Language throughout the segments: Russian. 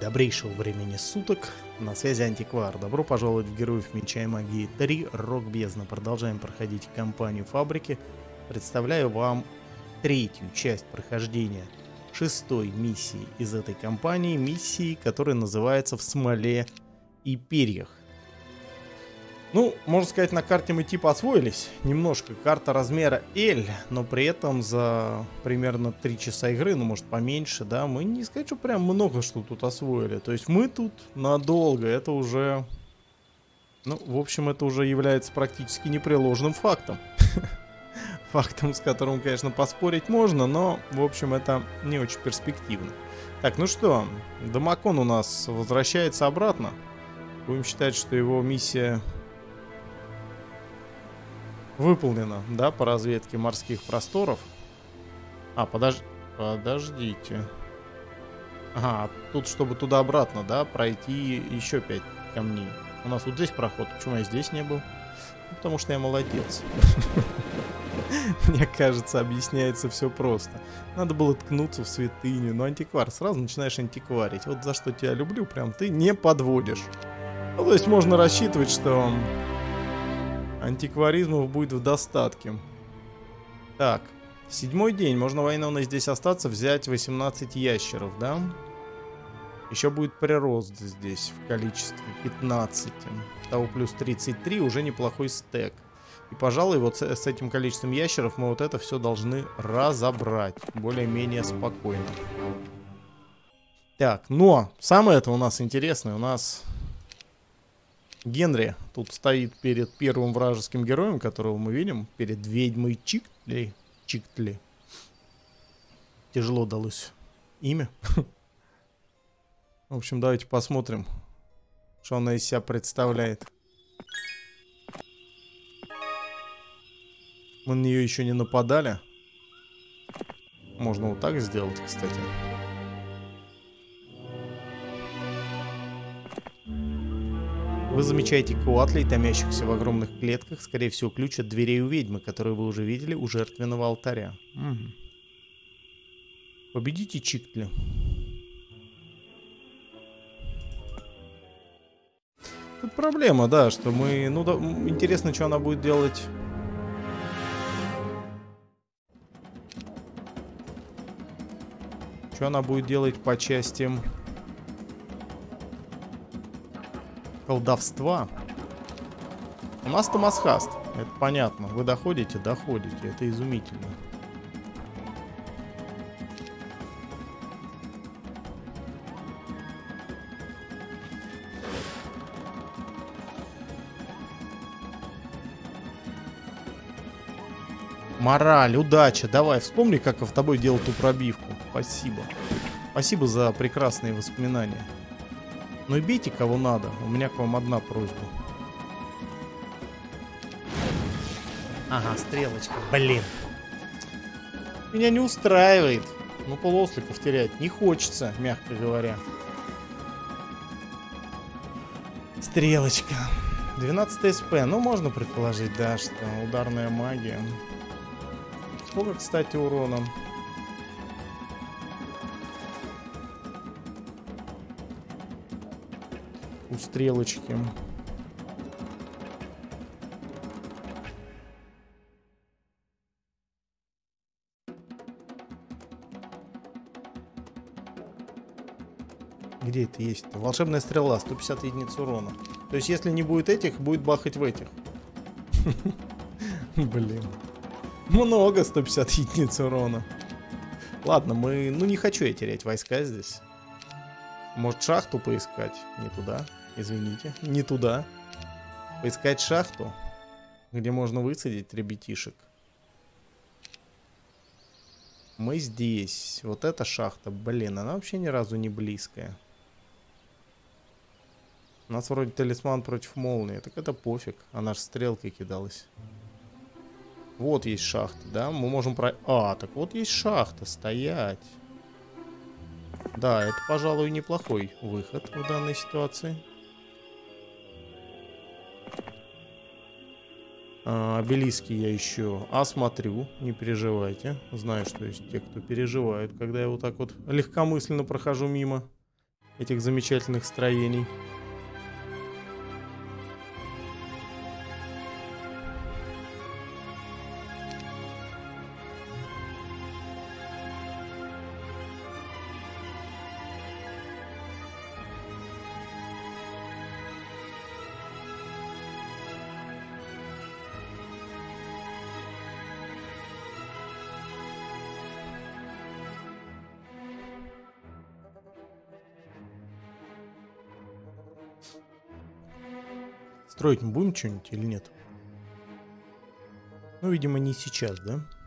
Добрейшего времени суток. На связи Антиквар. Добро пожаловать в Героев Меча и Магии 3. Рок Бездна. Продолжаем проходить кампанию фабрики. Представляю вам третью часть прохождения шестой миссии из этой кампании. Миссии, которая называется «В смоле и перьях». Ну, можно сказать, на карте мы типа освоились немножко. Карта размера L, но при этом за примерно 3 часа игры, ну может поменьше, да, мы не сказать, что прям много что тут освоили. То есть мы тут надолго, это уже... Ну, в общем, это уже является практически непреложным фактом. Фактом, с которым, конечно, поспорить можно, но, в общем, это не очень перспективно. Так, ну что, Дамакон у нас возвращается обратно. Будем считать, что его миссия выполнено, да, по разведке морских просторов. А, подож... подождите. Ага, тут, чтобы туда-обратно, да, пройти еще пять камней. У нас вот здесь проход. Почему я здесь не был? Ну, потому что я молодец. Мне кажется, объясняется все просто. Надо было ткнуться в святыню. Но антиквар, сразу начинаешь антикварить. Вот за что тебя люблю, прям ты не подводишь. Ну, то есть можно рассчитывать, что Антикваризмов будет в достатке. Так, седьмой день. Можно Вайнона здесь остаться, взять 18 ящеров, да? Еще будет прирост здесь в количестве 15. Того плюс 33 уже неплохой стек. И, пожалуй, вот с, с этим количеством ящеров мы вот это все должны разобрать. Более-менее спокойно. Так, но самое это у нас интересное. У нас Генри тут стоит перед первым вражеским героем, которого мы видим, перед ведьмой Чиктли. Чиктли. Тяжело далось имя. В общем, давайте посмотрим, что она из себя представляет. Мы на нее еще не нападали. Можно вот так сделать, кстати. Вы замечаете коатлей, томящихся в огромных клетках, скорее всего, ключ от дверей у ведьмы, которую вы уже видели у жертвенного алтаря. Угу. Победите Чиктли. Тут проблема, да, что мы... Ну, да, интересно, что она будет делать... Что она будет делать по части колдовства. У нас Томасхаст. Это понятно. Вы доходите? Доходите. Это изумительно. Мораль, удача. Давай, вспомни, как в тобой делал ту пробивку. Спасибо. Спасибо за прекрасные воспоминания. Ну и бейте кого надо. У меня к вам одна просьба. Ага, стрелочка. Блин. Меня не устраивает. Ну, полуосликов терять не хочется, мягко говоря. Стрелочка. 12 СП. Ну, можно предположить, да, что ударная магия. Сколько, кстати, урона? Стрелочки. Где это есть? -то? Волшебная стрела, 150 единиц урона. То есть, если не будет этих, будет бахать в этих. Блин. Много 150 единиц урона. Ладно, мы... Ну, не хочу я терять войска здесь. Может, шахту поискать? Не туда. Извините, не туда. Поискать шахту, где можно высадить ребятишек. Мы здесь. Вот эта шахта, блин, она вообще ни разу не близкая. У нас вроде талисман против молнии. Так это пофиг. Она же стрелкой кидалась. Вот есть шахта, да? Мы можем про... А, так вот есть шахта. Стоять. Да, это, пожалуй, неплохой выход в данной ситуации. Обелиски я еще осмотрю, не переживайте. Знаю, что есть те, кто переживают, когда я вот так вот легкомысленно прохожу мимо. этих замечательных строений. Строить мы будем что-нибудь или нет? Ну, видимо, не сейчас, да? Ну-с.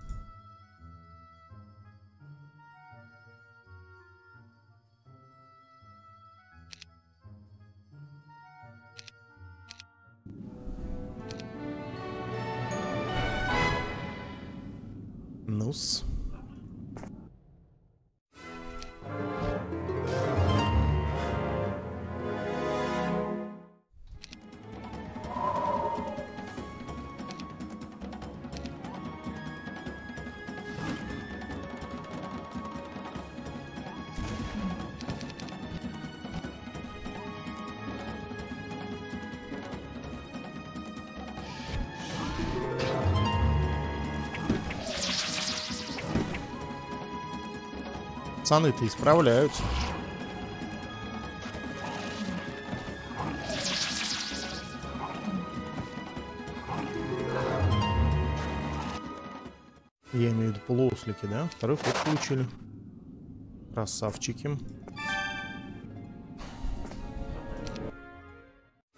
Пацаны-то исправляются. Я имею в виду полуослики, да? Второй ход получили. Красавчики.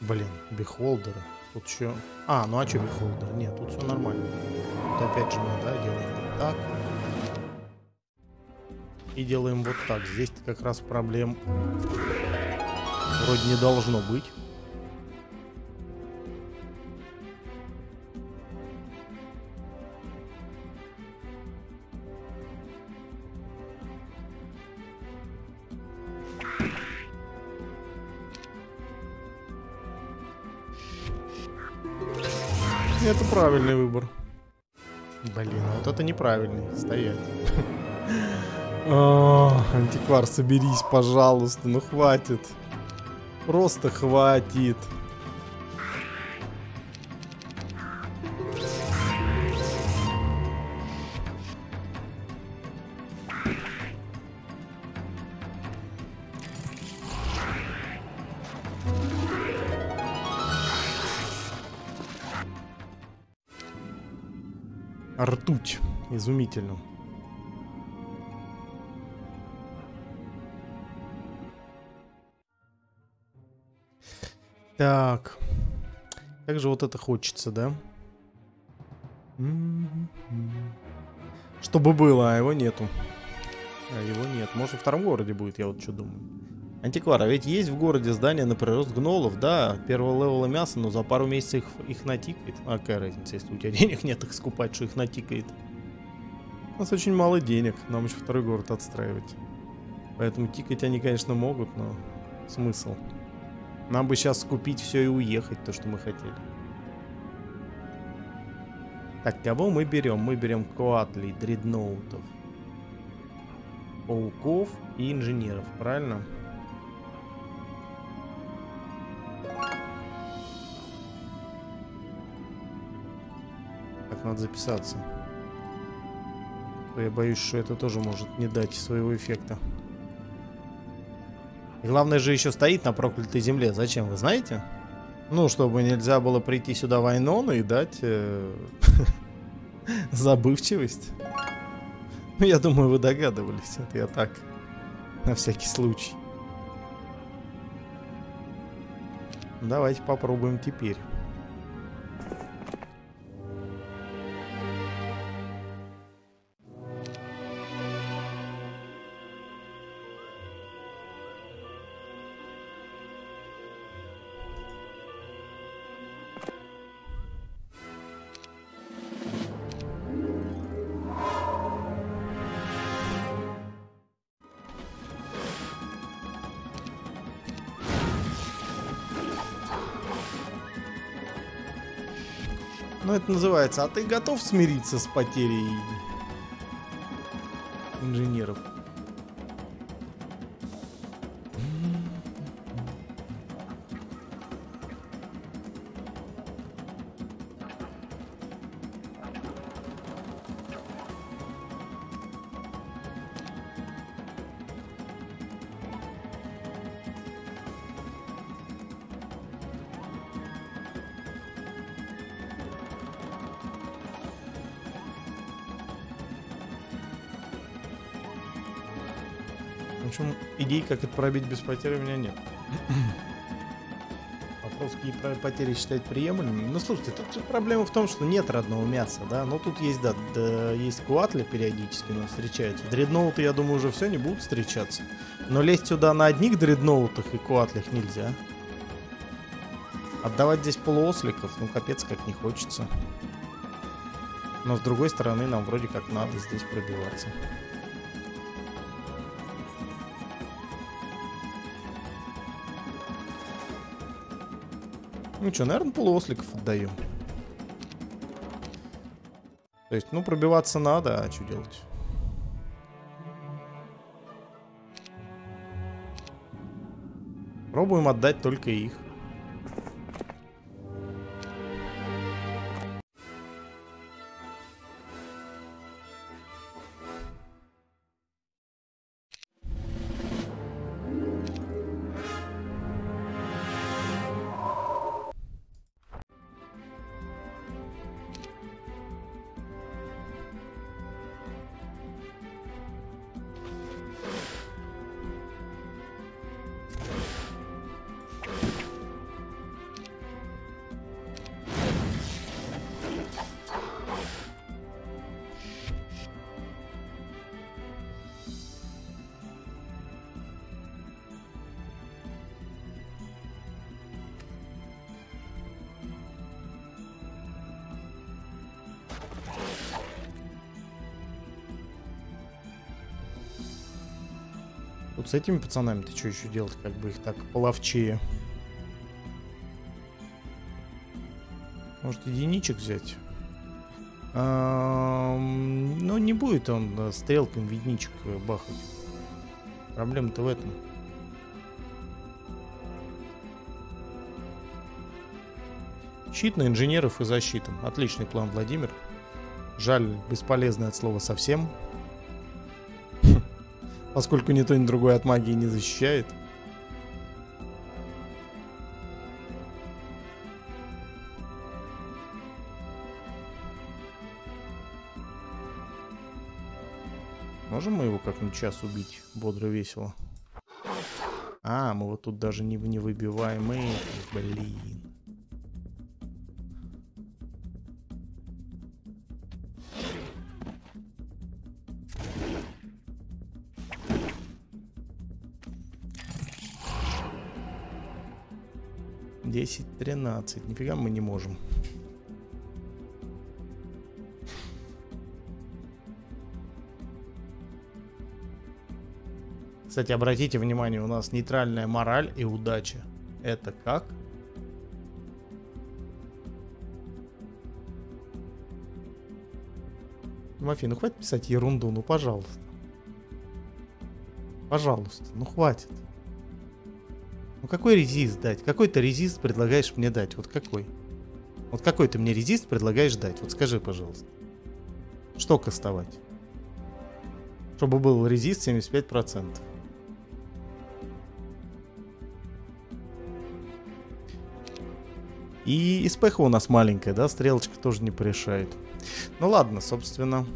Блин, бихолдеры. Тут еще... А, ну а что бихолдер? Нет, тут все нормально. Тут опять же да, делаем вот так. И делаем вот так. Здесь как раз проблем вроде не должно быть. Это правильный выбор. Блин, вот это неправильный. Стоять. А, антиквар, соберись, пожалуйста. Ну хватит. Просто хватит. Ртуть. Изумительно. Так. Как же вот это хочется, да? Чтобы было, а его нету. А его нет. Может, в втором городе будет, я вот что думаю. Антиквар, а ведь есть в городе здание на прирост гнолов, да, первого левела мяса, но за пару месяцев их, их натикает. А какая разница, если у тебя денег нет их скупать, что их натикает? У нас очень мало денег, нам еще второй город отстраивать. Поэтому тикать они, конечно, могут, но смысл? Нам бы сейчас купить все и уехать, то, что мы хотели. Так, кого мы берем? Мы берем коатлей, дредноутов, пауков и инженеров, правильно? Так, надо записаться. Я боюсь, что это тоже может не дать своего эффекта. Главное же еще стоит на проклятой земле. Зачем, вы знаете? Ну, чтобы нельзя было прийти сюда войну и дать э, забывчивость. Ну, я думаю, вы догадывались. Это я так, на всякий случай. Давайте попробуем теперь. Называется, а ты готов смириться с потерей инженеров? Идей, как это пробить без потери, у меня нет. Вопрос, какие потери считать приемлемыми. Ну, слушайте, тут проблема в том, что нет родного мяса, да. Но тут есть, да, да есть куатли периодически, но встречаются. Дредноуты, я думаю, уже все не будут встречаться. Но лезть сюда на одних дредноутах и куатлях нельзя. Отдавать здесь полуосликов, ну, капец, как не хочется. Но, с другой стороны, нам вроде как надо здесь пробиваться. Ну что, наверное, полуосликов отдаем. То есть, ну, пробиваться надо, а что делать? Пробуем отдать только их. Вот с этими пацанами ты что еще делать, как бы их так половчее? Может, единичек взять? А, ну, не будет он стрелками единичек бахать. Проблема-то в этом. Щит на инженеров и защиту. Отличный план, Владимир. Жаль, бесполезный от слова совсем. Поскольку ни то, ни другое от магии не защищает. Можем мы его как-нибудь час убить? Бодро, весело. А, мы вот тут даже не, не выбиваем их. Блин. 10-13. Нифига мы не можем. Кстати, обратите внимание, у нас нейтральная мораль и удача. Это как? Мафи, ну хватит писать ерунду, ну пожалуйста. Пожалуйста, ну хватит. Какой резист дать? Какой ты резист предлагаешь мне дать? Вот какой? Вот какой ты мне резист предлагаешь дать? Вот скажи, пожалуйста. Что кастовать? Чтобы был резист 75%. И СПХ у нас маленькая, да? Стрелочка тоже не порешает. Ну ладно, собственно.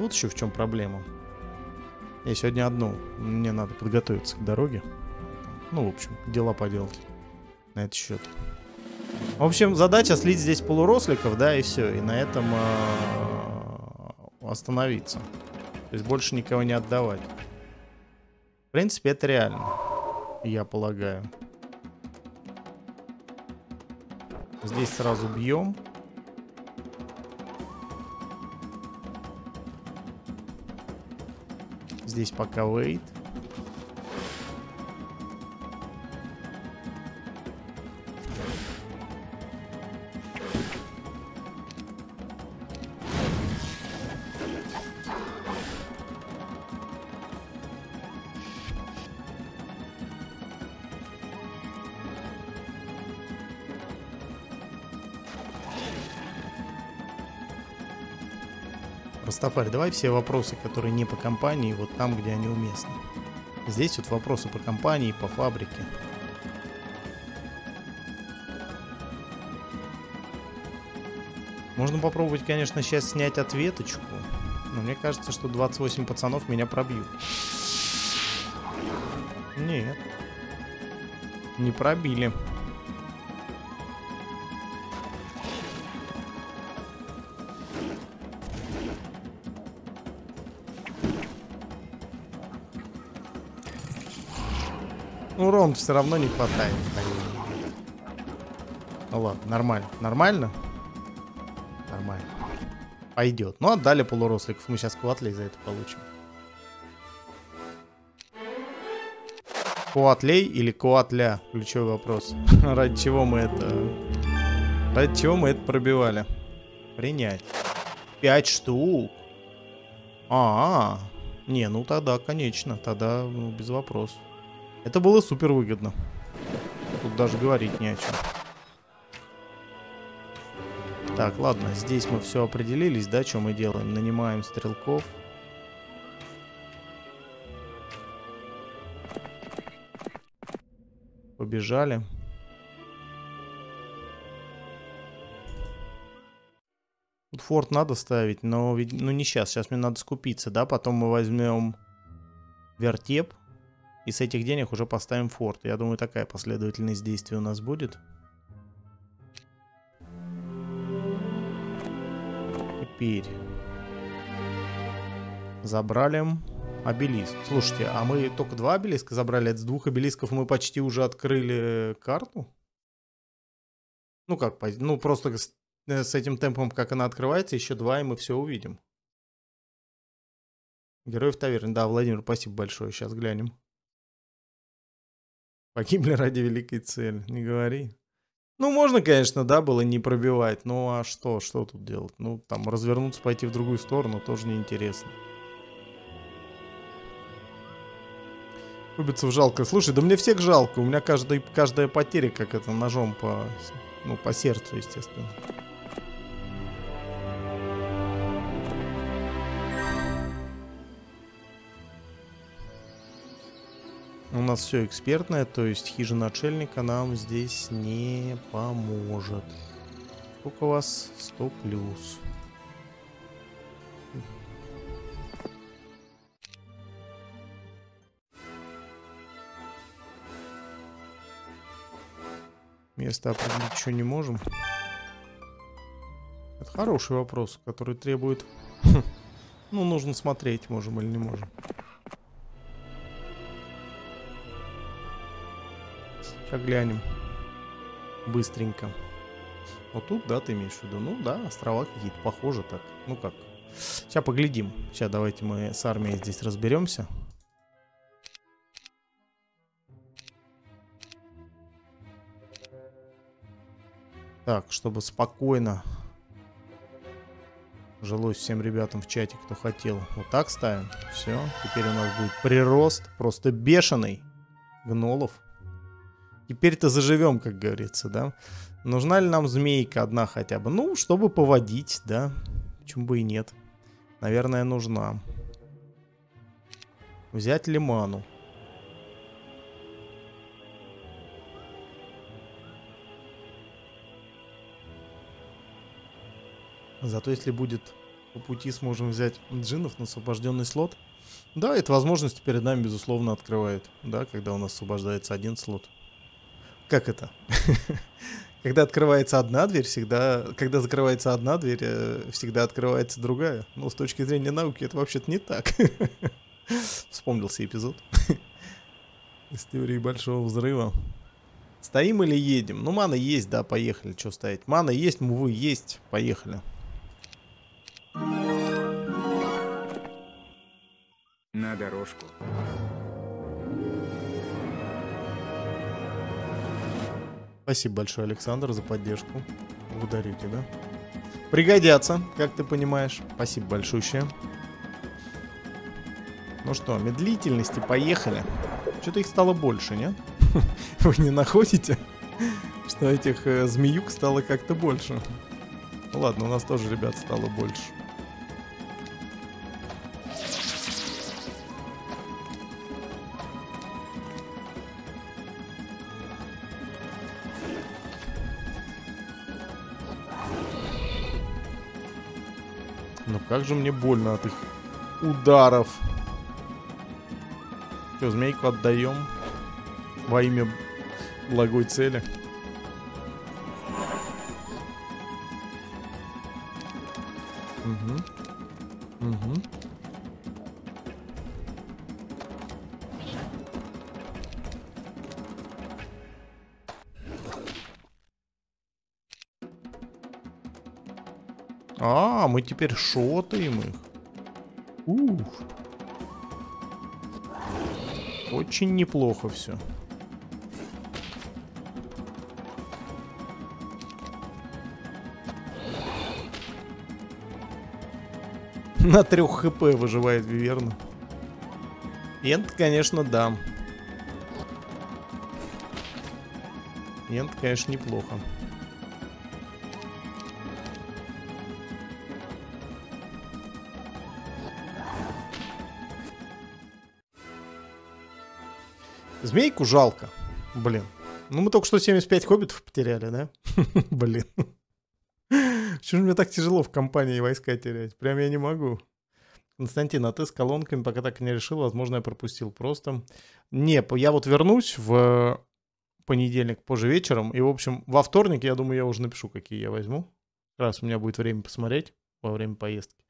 Вот еще в чем проблема. Я сегодня одну. Мне надо подготовиться к дороге. Ну, в общем, дела поделать на этот счет. В общем, задача слить здесь полуросликов, да, и все. И на этом э, остановиться. То есть больше никого не отдавать. В принципе, это реально. Я полагаю. Здесь сразу бьем. Здесь пока wait. Растафарь, давай все вопросы, которые не по компании, вот там, где они уместны. Здесь вот вопросы по компании, по фабрике. Можно попробовать, конечно, сейчас снять ответочку. Но мне кажется, что 28 пацанов меня пробьют. Нет. Не пробили. Все равно не хватает. Ну ладно, нормально. Нормально? Нормально. Пойдет. Ну, отдали полуросликов. Мы сейчас кватлей за это получим. Куатлей или куатля? Ключевой вопрос. Ради чего мы это... Ради чего мы это пробивали? Принять. Пять штук. А, -а, а, не, ну тогда, конечно, тогда ну, без вопросов. Это было супер выгодно. Тут даже говорить не о чем. Так, ладно, здесь мы все определились, да, что мы делаем? Нанимаем стрелков. Побежали. Тут форт надо ставить, но ведь, ну не сейчас, сейчас мне надо скупиться, да, потом мы возьмем вертеп. И с этих денег уже поставим форт. Я думаю, такая последовательность действий у нас будет. Теперь забрали обелиск. Слушайте, а мы только два обелиска забрали. С двух обелисков мы почти уже открыли карту. Ну как, ну просто с, э, с этим темпом, как она открывается, еще два, и мы все увидим. Героев таверны. Да, Владимир, спасибо большое. Сейчас глянем. Погибли ради великой цели, не говори. Ну, можно, конечно, да, было не пробивать, ну а что, что тут делать? Ну, там, развернуться, пойти в другую сторону, тоже неинтересно. Кубицев жалко. Слушай, да мне всех жалко, у меня каждый, каждая потеря, как это, ножом по, ну, по сердцу, естественно. У нас все экспертное, то есть хижина отшельника нам здесь не поможет. Сколько у вас? 100 плюс. Место определить еще не можем. Это хороший вопрос, который требует... Ну, нужно смотреть, можем или не можем. Сейчас глянем. Быстренько. Вот тут, да, ты имеешь в виду? Ну да, острова какие-то похожи так. Ну как. Сейчас поглядим. Сейчас давайте мы с армией здесь разберемся. Так, чтобы спокойно жилось всем ребятам в чате, кто хотел. Вот так ставим. Все. Теперь у нас будет прирост просто бешеный гнолов. Теперь-то заживем, как говорится, да. Нужна ли нам змейка одна хотя бы? Ну, чтобы поводить, да. Почему бы и нет. Наверное, нужна. Взять лиману. Зато если будет по пути сможем взять джинов на освобожденный слот. Да, эта возможность перед нами, безусловно, открывает. Да, когда у нас освобождается один слот как это? Когда открывается одна дверь, всегда, когда закрывается одна дверь, э, всегда открывается другая. Но с точки зрения науки это вообще-то не так. Вспомнился эпизод из теории большого взрыва. Стоим или едем? Ну, мана есть, да, поехали. Что стоять? Мана есть, мувы есть, поехали. На дорожку. Спасибо большое, Александр, за поддержку. Благодарю тебя. Пригодятся, как ты понимаешь. Спасибо большое. Ну что, медлительности, поехали. Что-то их стало больше, нет? Вы не находите, что этих э, змеюк стало как-то больше? Ну ладно, у нас тоже, ребят, стало больше. Как же мне больно от их ударов. Что, змейку отдаем во имя благой цели. Мы теперь шотаем их. Ух. Очень неплохо все. На трех хп выживает Виверна. Энд, конечно, да. Энд, конечно, неплохо. Змейку жалко. Блин. Ну, мы только что 75 хоббитов потеряли, да? Блин. Почему мне так тяжело в компании войска терять? Прям я не могу. Константин, а ты с колонками пока так не решил, возможно, я пропустил просто. Не, я вот вернусь в понедельник позже вечером, и, в общем, во вторник, я думаю, я уже напишу, какие я возьму. Раз у меня будет время посмотреть во время поездки.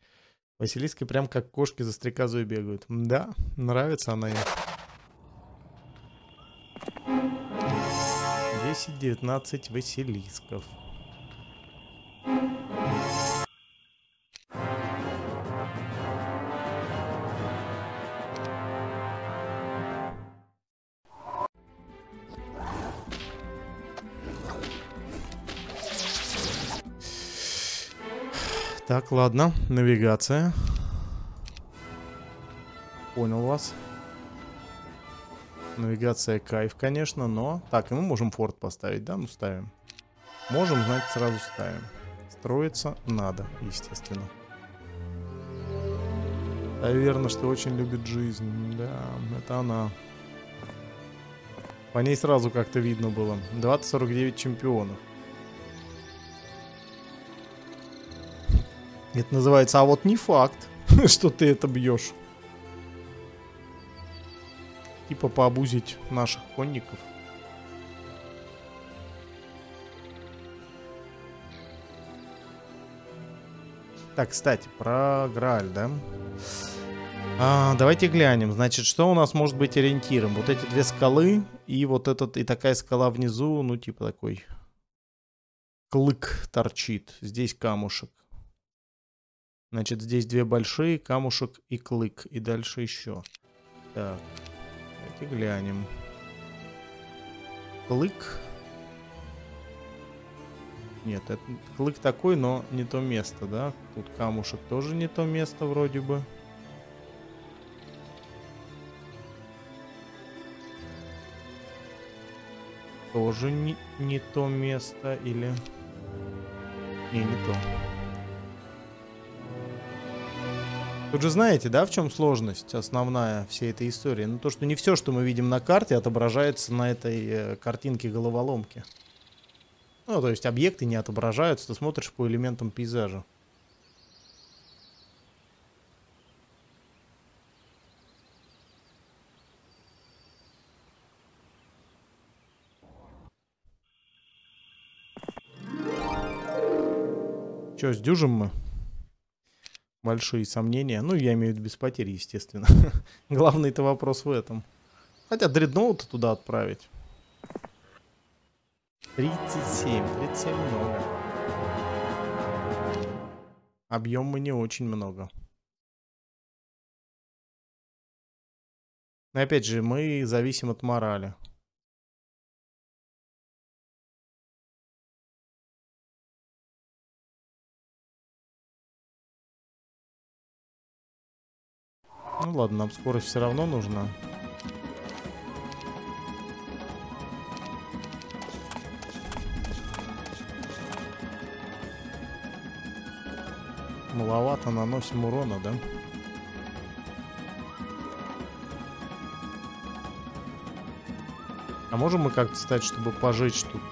Василиски прям как кошки за стрекозой бегают. Да, нравится она им. 10-19 Василисков. Так, ладно, навигация. Понял вас. Навигация кайф, конечно, но... Так, и мы можем форт поставить, да? Ну, ставим. Можем, значит, сразу ставим. Строиться надо, естественно. Наверное, что очень любит жизнь. Да, это она. По ней сразу как-то видно было. 20-49 чемпионов. Это называется, а вот не факт, что ты это бьешь. Типа пообузить наших конников. Так, кстати, про Грааль, да? А, давайте глянем. Значит, что у нас может быть ориентиром? Вот эти две скалы и вот этот, и такая скала внизу, ну, типа такой клык торчит. Здесь камушек. Значит, здесь две большие, камушек и клык. И дальше еще. Так. Давайте глянем. Клык. Нет, это клык такой, но не то место, да? Тут камушек тоже не то место вроде бы. Тоже не, не то место или... Не, не то. Тут же знаете, да, в чем сложность основная всей этой истории? Ну, то, что не все, что мы видим на карте, отображается на этой э, картинке головоломки. Ну, то есть объекты не отображаются, ты смотришь по элементам пейзажа. Че, сдюжим мы? Большие сомнения. Ну, я имею в виду без потери, естественно. Главный-то вопрос в этом. Хотя дредноута туда отправить. 37. 37 много. Объем не очень много. Но опять же, мы зависим от морали. Ну ладно, нам скорость все равно нужна. Маловато наносим урона, да? А можем мы как-то стать, чтобы пожечь тут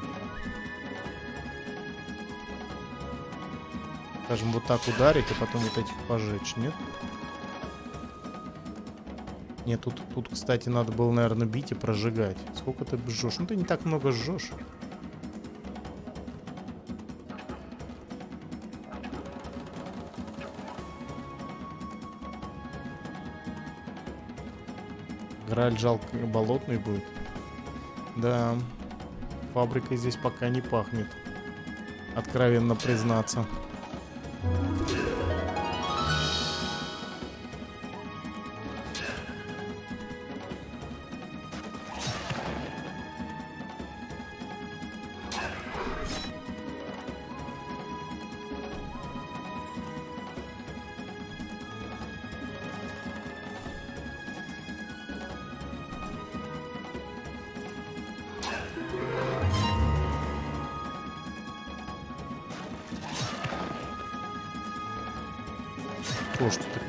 Скажем, вот так ударить, а потом вот этих пожечь, нет? Нет, тут, тут, кстати, надо было, наверное, бить и прожигать. Сколько ты жжешь? Ну, ты не так много жжешь. Граль жалко болотный будет. Да, фабрикой здесь пока не пахнет. Откровенно признаться.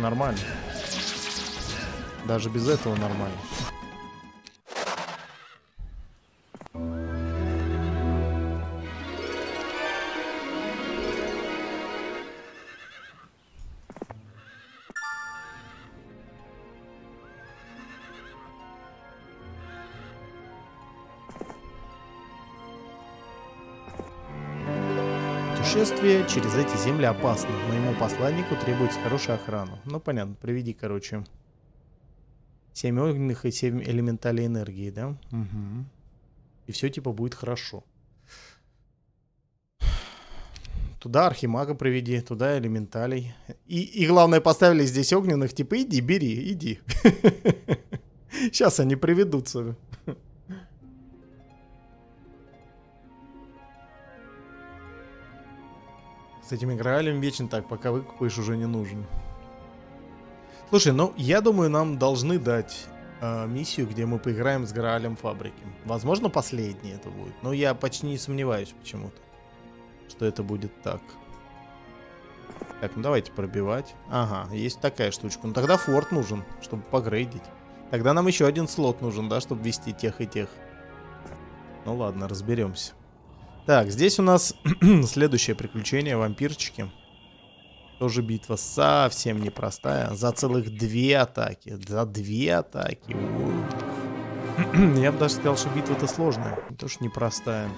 Нормально. Даже без этого нормально. Путешествие через эти земли опасно. Моему посланнику требуется хорошая охрана. Ну, понятно, приведи, короче. Семь огненных и семь элементалей энергии, да? Угу. И все типа будет хорошо. Туда архимага приведи, туда элементалей. И, и главное, поставили здесь огненных, типа иди, бери, иди. Сейчас они приведутся. С этими Граалем вечно так, пока выкупаешь, уже не нужен. Слушай, ну я думаю, нам должны дать э, миссию, где мы поиграем с Граалем фабрики. Возможно, последний это будет. Но я почти не сомневаюсь почему-то, что это будет так. Так, ну давайте пробивать. Ага, есть такая штучка. Ну тогда форт нужен, чтобы погрейдить. Тогда нам еще один слот нужен, да, чтобы вести тех и тех. Ну ладно, разберемся. Так, здесь у нас следующее приключение, вампирчики. Тоже битва совсем непростая. За целых две атаки. За две атаки. Я бы даже сказал, что битва-то сложная. Тоже непростая.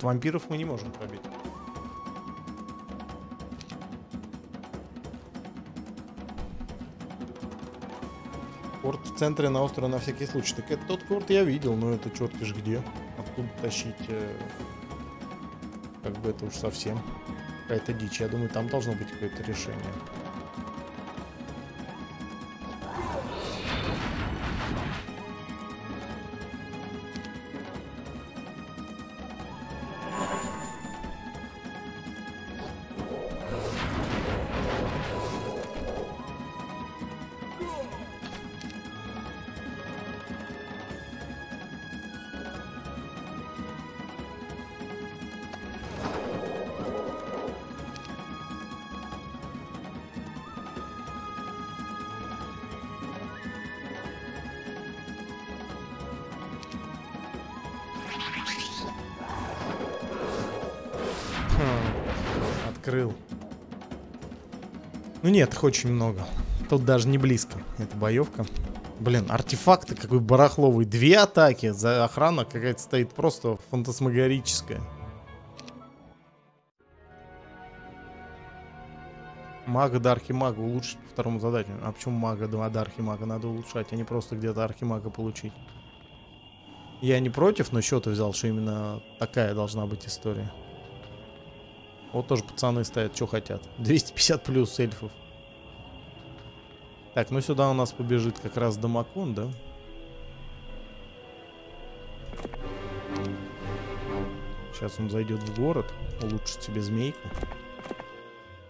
Вот вампиров мы не можем пробить. Порт в центре на острове на всякий случай. Так это тот порт я видел, но это четко ж где. Откуда тащить? Э, как бы это уж совсем какая-то дичь. Я думаю, там должно быть какое-то решение. Нет, их очень много. Тут даже не близко. Это боевка. Блин, артефакты какой барахловый. Две атаки. За охрана какая-то стоит просто фантасмагорическая. Мага до архимага улучшить по второму заданию. А почему мага до архимага надо улучшать, а не просто где-то архимага получить? Я не против, но счеты взял, что именно такая должна быть история. Вот тоже пацаны стоят, что хотят. 250 плюс эльфов. Так, ну сюда у нас побежит как раз Дамакон, да? Сейчас он зайдет в город, улучшит себе змейку.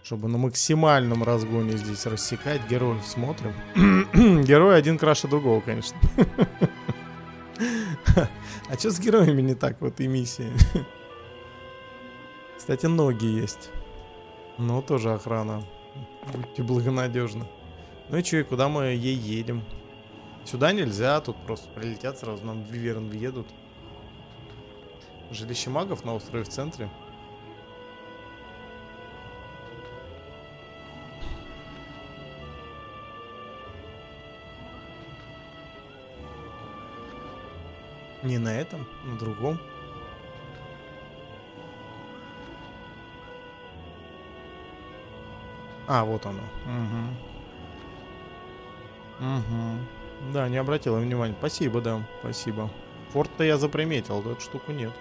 Чтобы на максимальном разгоне здесь рассекать. Героев смотрим. Герой один краше другого, конечно. а что с героями не так в этой миссии? Кстати, ноги есть. Ну, тоже охрана. Будьте благонадежны. Ну и что, и куда мы ей едем? Сюда нельзя, тут просто прилетят сразу, нам Виверн въедут. Жилище магов на острове в центре. Не на этом, на другом. А, вот оно. Угу. Угу. Да, не обратила внимания. Спасибо, да, спасибо. Форт-то я заприметил, да, эту штуку нет.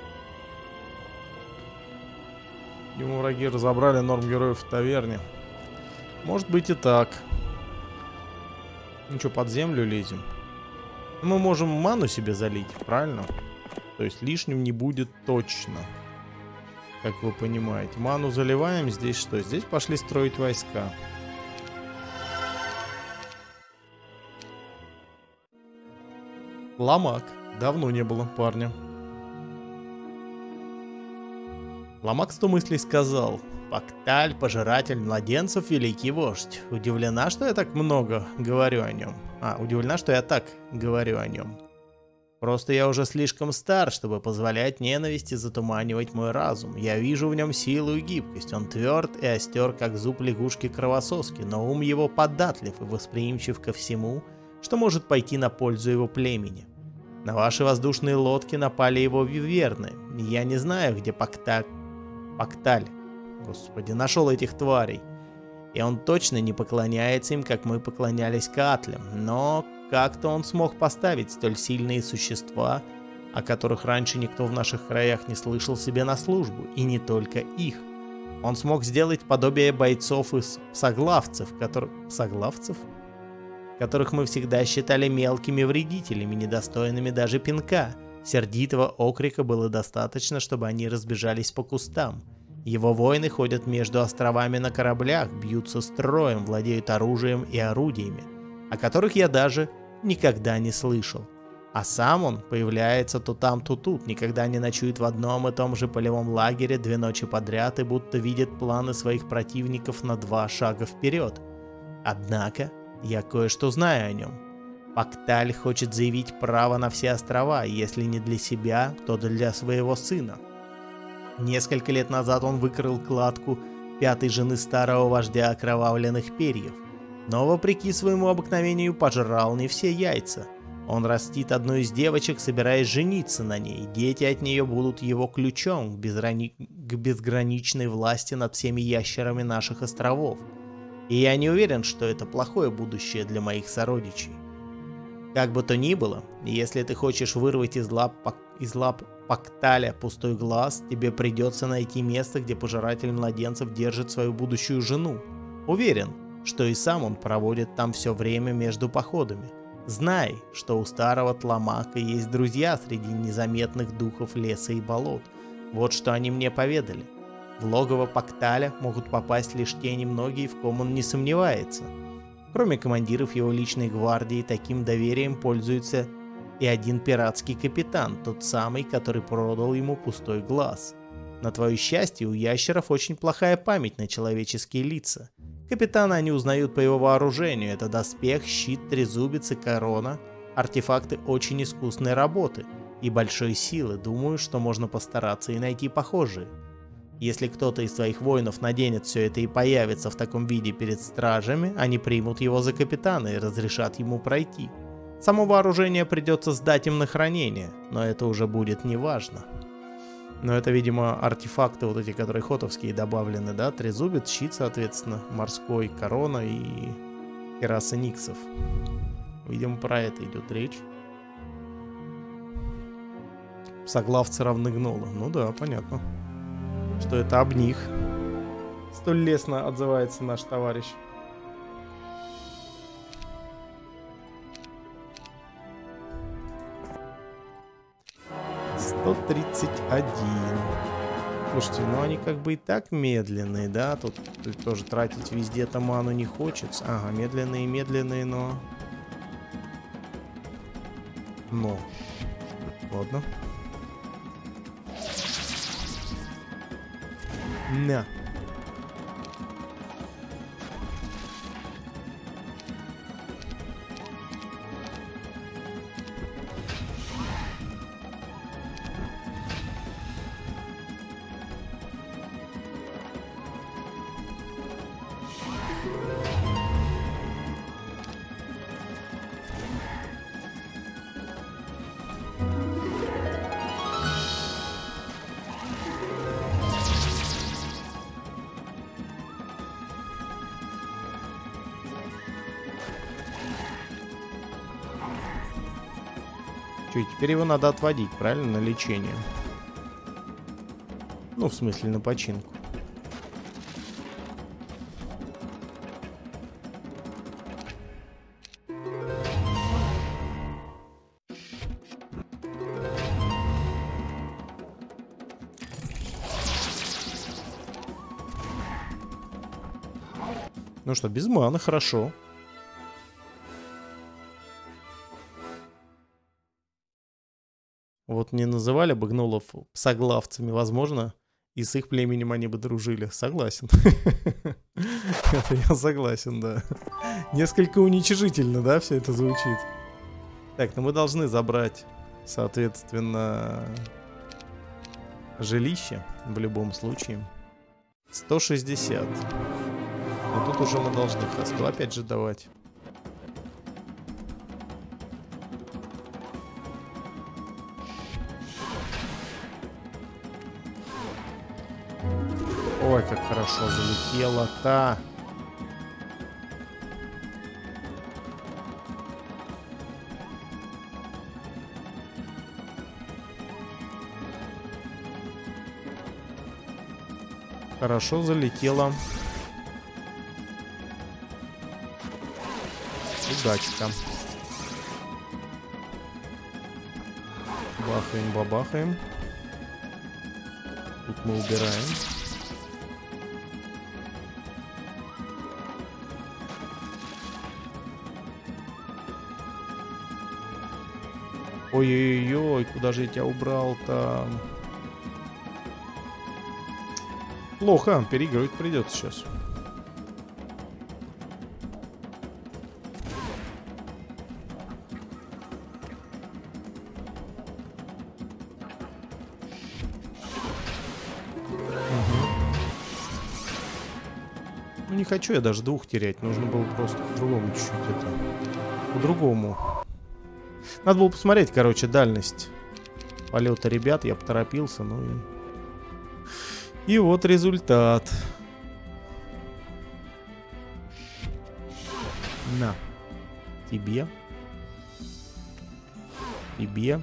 Ему враги разобрали норм героев в таверне. Может быть и так. Ну что, под землю лезем? Мы можем ману себе залить, правильно? То есть лишним не будет точно. Как вы понимаете. Ману заливаем. Здесь что? Здесь пошли строить войска. Ламак. Давно не было парня. Ламак сто мыслей сказал. Пакталь, пожиратель младенцев, великий вождь. Удивлена, что я так много говорю о нем. А, удивлена, что я так говорю о нем. Просто я уже слишком стар, чтобы позволять ненависти затуманивать мой разум. Я вижу в нем силу и гибкость. Он тверд и остер, как зуб лягушки-кровососки, но ум его податлив и восприимчив ко всему, что может пойти на пользу его племени. На ваши воздушные лодки напали его виверны. Я не знаю, где Пакталь... Пакталь. Господи, нашел этих тварей. И он точно не поклоняется им, как мы поклонялись Катлям. Но как-то он смог поставить столь сильные существа, о которых раньше никто в наших краях не слышал себе на службу, и не только их. Он смог сделать подобие бойцов из соглавцев, которых... Соглавцев? Которых мы всегда считали мелкими вредителями, недостойными даже пинка. Сердитого окрика было достаточно, чтобы они разбежались по кустам. Его воины ходят между островами на кораблях, бьются строем, владеют оружием и орудиями, о которых я даже никогда не слышал. А сам он появляется то там, то тут, никогда не ночует в одном и том же полевом лагере две ночи подряд и будто видит планы своих противников на два шага вперед. Однако, я кое-что знаю о нем. Пакталь хочет заявить право на все острова, если не для себя, то для своего сына. Несколько лет назад он выкрыл кладку пятой жены старого вождя окровавленных перьев – но вопреки своему обыкновению пожрал не все яйца. Он растит одну из девочек, собираясь жениться на ней. Дети от нее будут его ключом к, безрани... к безграничной власти над всеми ящерами наших островов. И я не уверен, что это плохое будущее для моих сородичей. Как бы то ни было, если ты хочешь вырвать из лап, из лап Пакталя пустой глаз, тебе придется найти место, где пожиратель младенцев держит свою будущую жену. Уверен, что и сам он проводит там все время между походами. Знай, что у старого Тламака есть друзья среди незаметных духов леса и болот. Вот что они мне поведали. В логово Пакталя могут попасть лишь те немногие, в ком он не сомневается. Кроме командиров его личной гвардии, таким доверием пользуется и один пиратский капитан, тот самый, который продал ему пустой глаз. На твое счастье, у ящеров очень плохая память на человеческие лица. Капитана они узнают по его вооружению. Это доспех, щит, трезубец и корона. Артефакты очень искусной работы и большой силы. Думаю, что можно постараться и найти похожие. Если кто-то из своих воинов наденет все это и появится в таком виде перед стражами, они примут его за капитана и разрешат ему пройти. Само вооружение придется сдать им на хранение, но это уже будет неважно. Но это, видимо, артефакты вот эти, которые хотовские добавлены, да? Трезубец, щит, соответственно, морской, корона и кераса Никсов. Видимо, про это идет речь. Соглавцы равны гнолы. Ну да, понятно. Что это об них. Столь лестно отзывается наш товарищ. 131. Слушайте, ну они как бы и так медленные, да? Тут тоже тратить везде таману не хочется. Ага, медленные, медленные, но... Но. Ладно. На. Теперь его надо отводить, правильно, на лечение? Ну, в смысле, на починку. Ну что, без маны, хорошо. Не называли бы гнулов соглавцами, возможно, и с их племенем они бы дружили. Согласен. Это я согласен, да. Несколько уничижительно, да, все это звучит. Так, ну мы должны забрать, соответственно, жилище в любом случае. 160. Но тут уже мы должны хосту опять же давать. Хорошо залетела-то. Хорошо залетела. Удачка. Бахаем, бабахаем. Тут мы убираем. Ой-ой-ой, куда же я тебя убрал-то? Плохо, переигрывать придется сейчас. Ну хочу я даже двух терять, нужно было просто по-другому чуть-чуть это... По-другому. Надо было посмотреть, короче, дальность полета ребят, я поторопился, ну и... И вот результат. На. Тебе. Тебе.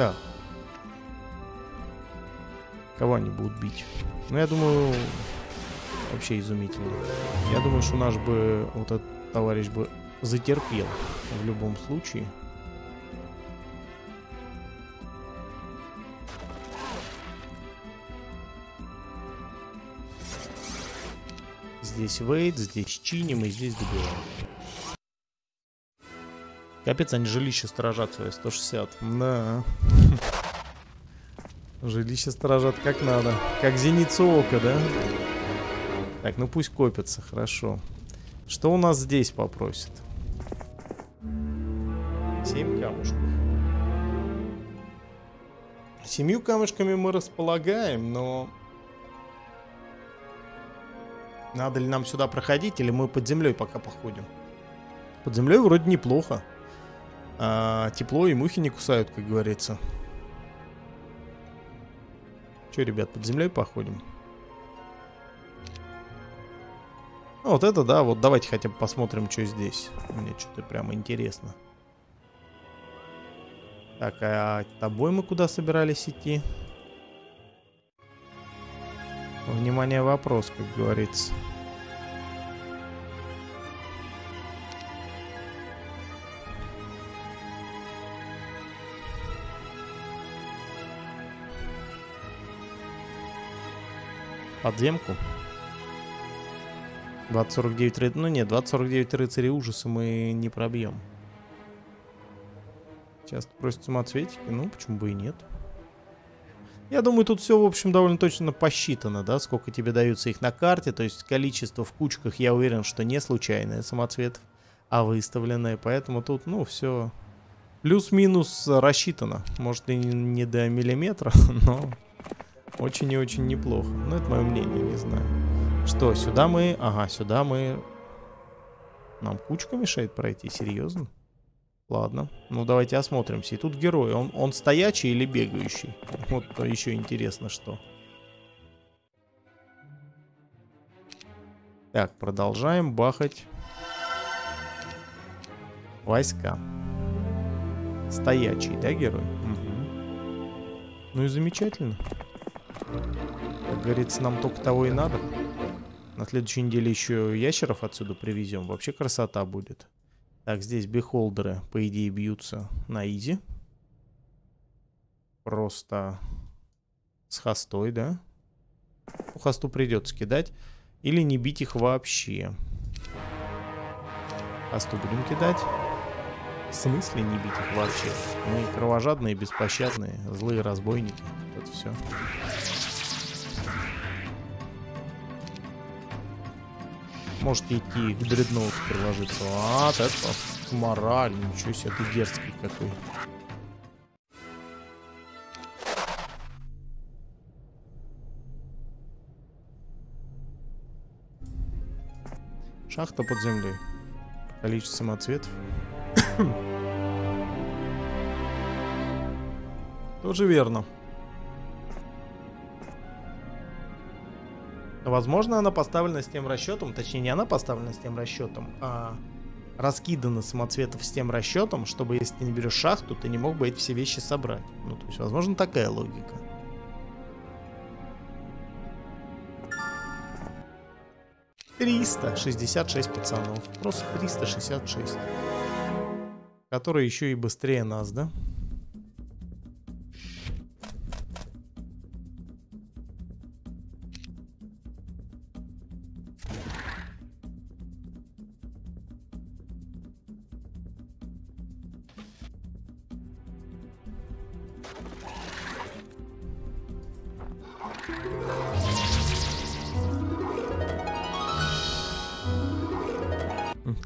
Так. Кого они будут бить? Ну, я думаю, вообще изумительно. Я думаю, что наш бы, вот этот товарищ бы затерпел в любом случае. Здесь вейт, здесь чиним и здесь добиваем. Капец, они жилище сторожат свои 160. Да. Жилище сторожат как надо. Как зеницу ока, да? Так, ну пусть копятся, хорошо. Что у нас здесь попросит? Семь камушков. Семью камушками мы располагаем, но... Надо ли нам сюда проходить, или мы под землей пока походим? Под землей вроде неплохо. А, тепло и мухи не кусают, как говорится. Че, ребят, под землей походим? Ну, вот это, да, вот давайте хотя бы посмотрим, что здесь. Мне что-то прямо интересно. Так, а тобой мы куда собирались идти? Внимание, вопрос, как говорится. Подземку. 2049 рыцарей. Ну нет, 2049 рыцарей ужаса мы не пробьем. Часто просят самоцветики. Ну, почему бы и нет. Я думаю, тут все, в общем, довольно точно посчитано, да, сколько тебе даются их на карте. То есть количество в кучках, я уверен, что не случайное самоцветов, а выставленное. Поэтому тут, ну, все плюс-минус рассчитано. Может и не до миллиметра, но очень и очень неплохо. Ну, это мое мнение, не знаю. Что, сюда мы... Ага, сюда мы... Нам кучка мешает пройти, серьезно? Ладно, ну давайте осмотримся. И тут герой, он, он стоячий или бегающий? Вот еще интересно, что. Так, продолжаем бахать войска. Стоячий, да, герой? Угу. Ну и замечательно. Как говорится, нам только того и надо. На следующей неделе еще ящеров отсюда привезем. Вообще красота будет. Так, здесь бихолдеры, по идее, бьются на изи. Просто с хостой, да? У хосту придется кидать. Или не бить их вообще. Хосту будем кидать. В смысле не бить их вообще? Мы кровожадные, беспощадные, злые разбойники. Это все. Можете идти к дредноуту приложиться. А, это мораль. Ничего себе, ты дерзкий какой. Шахта под землей. Количество самоцветов. Тоже верно. Возможно, она поставлена с тем расчетом, точнее, не она поставлена с тем расчетом, а раскидана самоцветов с тем расчетом, чтобы если ты не берешь шахту, ты не мог бы эти все вещи собрать. Ну, то есть, возможно, такая логика. Триста шестьдесят шесть пацанов. Просто 366. Которые еще и быстрее нас, да?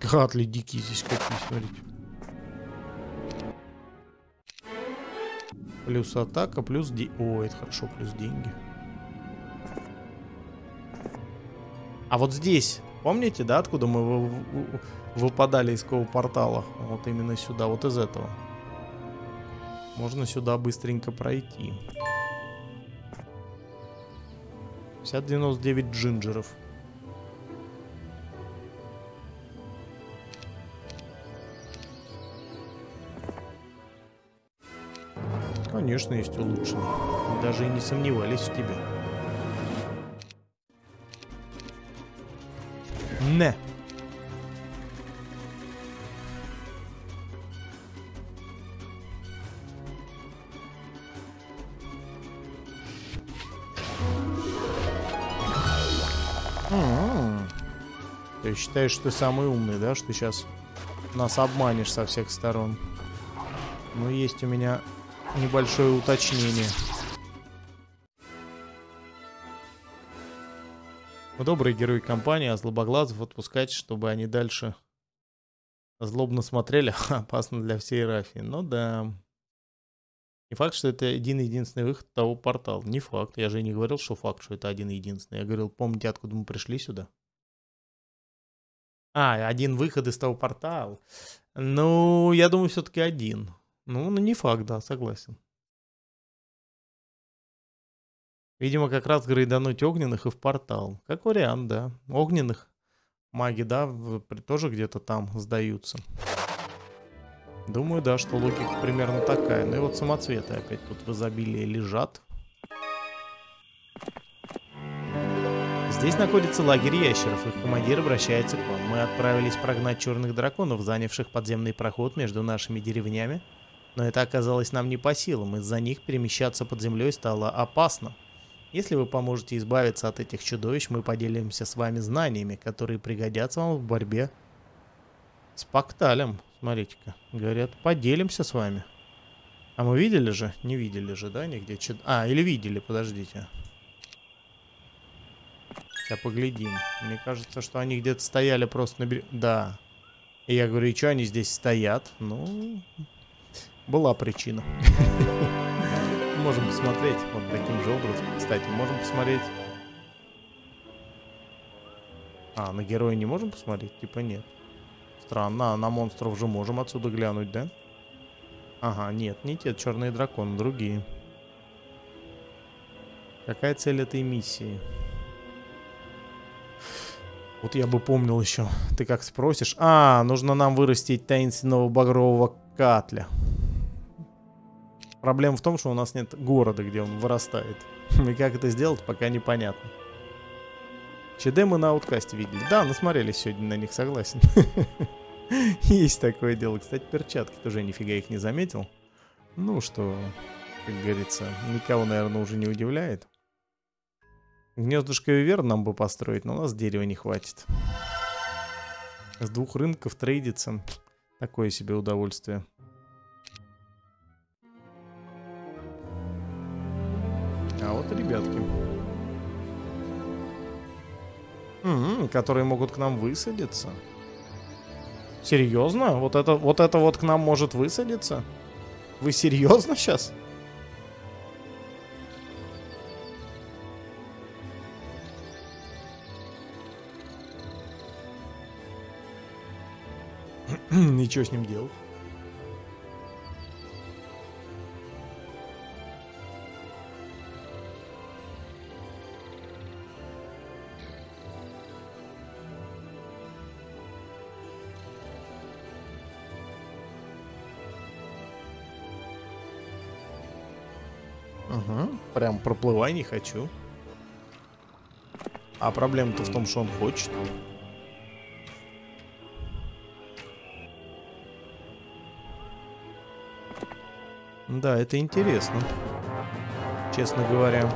Хатли дикие здесь какие, смотрите. Плюс атака, плюс... Де... О, это хорошо, плюс деньги. А вот здесь, помните, да, откуда мы выпадали из какого портала? Вот именно сюда, вот из этого. Можно сюда быстренько пройти. 50-99 джинджеров. Конечно, есть улучшенный. Даже и не сомневались в тебе. Не. Ты считаешь, что ты самый умный, да? Что сейчас нас обманешь со всех сторон. Ну, есть у меня небольшое уточнение. Мы добрые герои компании, а злобоглазов отпускать, чтобы они дальше злобно смотрели, опасно для всей рафии. Ну да. Не факт, что это один-единственный выход того портала. Не факт. Я же не говорил, что факт, что это один-единственный. Я говорил, помните, откуда мы пришли сюда? А, один выход из того портала. Ну, я думаю, все-таки один. Ну, ну не факт, да, согласен. Видимо, как раз грейдануть огненных и в портал. Как вариант, да. Огненных маги, да, тоже где-то там сдаются. Думаю, да, что логика примерно такая. Ну и вот самоцветы опять тут в изобилии лежат. Здесь находится лагерь ящеров. Их командир обращается к вам. Мы отправились прогнать черных драконов, занявших подземный проход между нашими деревнями. Но это оказалось нам не по силам. Из-за них перемещаться под землей стало опасно. Если вы поможете избавиться от этих чудовищ, мы поделимся с вами знаниями, которые пригодятся вам в борьбе с Пакталем. Смотрите-ка, говорят, поделимся с вами. А мы видели же? Не видели же, да, нигде? Чуд... А, или видели, подождите. Сейчас поглядим. Мне кажется, что они где-то стояли просто на берегу. Да. И я говорю, и что они здесь стоят? Ну, была причина. Можем посмотреть. Вот таким же образом. Кстати, можем посмотреть. А, на героя не можем посмотреть? Типа нет. Странно, а на монстров же можем отсюда глянуть, да? Ага, нет, не те черные драконы, другие. Какая цель этой миссии? Вот я бы помнил еще. Ты как спросишь? А, нужно нам вырастить таинственного багрового катля. Проблема в том, что у нас нет города, где он вырастает. И как это сделать, пока непонятно. ЧД мы на ауткасте видели. Да, насмотрелись сегодня на них, согласен. Есть такое дело. Кстати, перчатки тоже нифига их не заметил. Ну, что, как говорится, никого, наверное, уже не удивляет. Гнездышко вивер нам бы построить, но у нас дерева не хватит. С двух рынков трейдиться. Такое себе удовольствие. А вот ребятки. М-м, которые могут к нам высадиться. Серьезно? Вот это, вот это вот к нам может высадиться? Вы серьезно сейчас? Ничего с ним делать? Прям проплывай не хочу. А проблема-то в том, что он хочет. Да, это интересно. Честно говоря.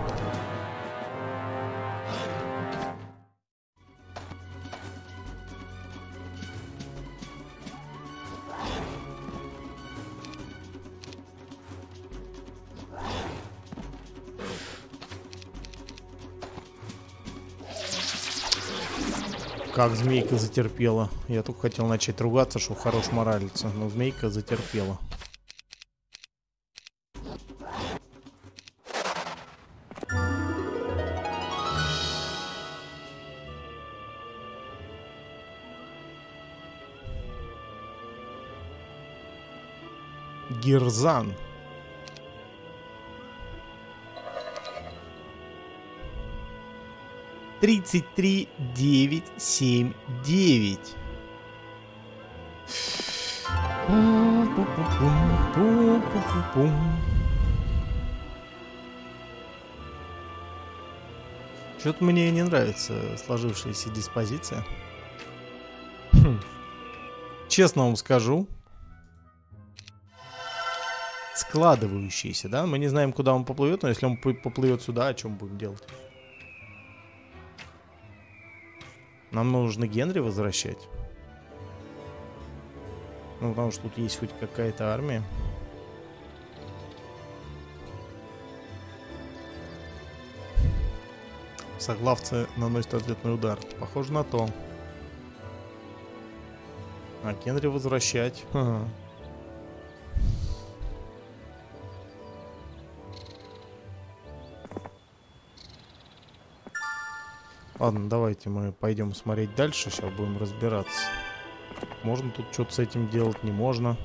Как змейка затерпела. Я только хотел начать ругаться, что хорош моралиться. Но змейка затерпела. Герзан. 33 9 7 9. Что-то мне не нравится сложившаяся диспозиция. Хм. Честно вам скажу. Складывающиеся, да? Мы не знаем, куда он поплывет, но если он поплывет сюда, о чем будем делать? Нам нужно Генри возвращать. Ну, потому что тут есть хоть какая-то армия. Соглавцы наносят ответный удар. Похоже на то. А Генри возвращать. Ага. Ладно, давайте мы пойдем смотреть дальше. Сейчас будем разбираться. Можно тут что-то с этим делать, не можно.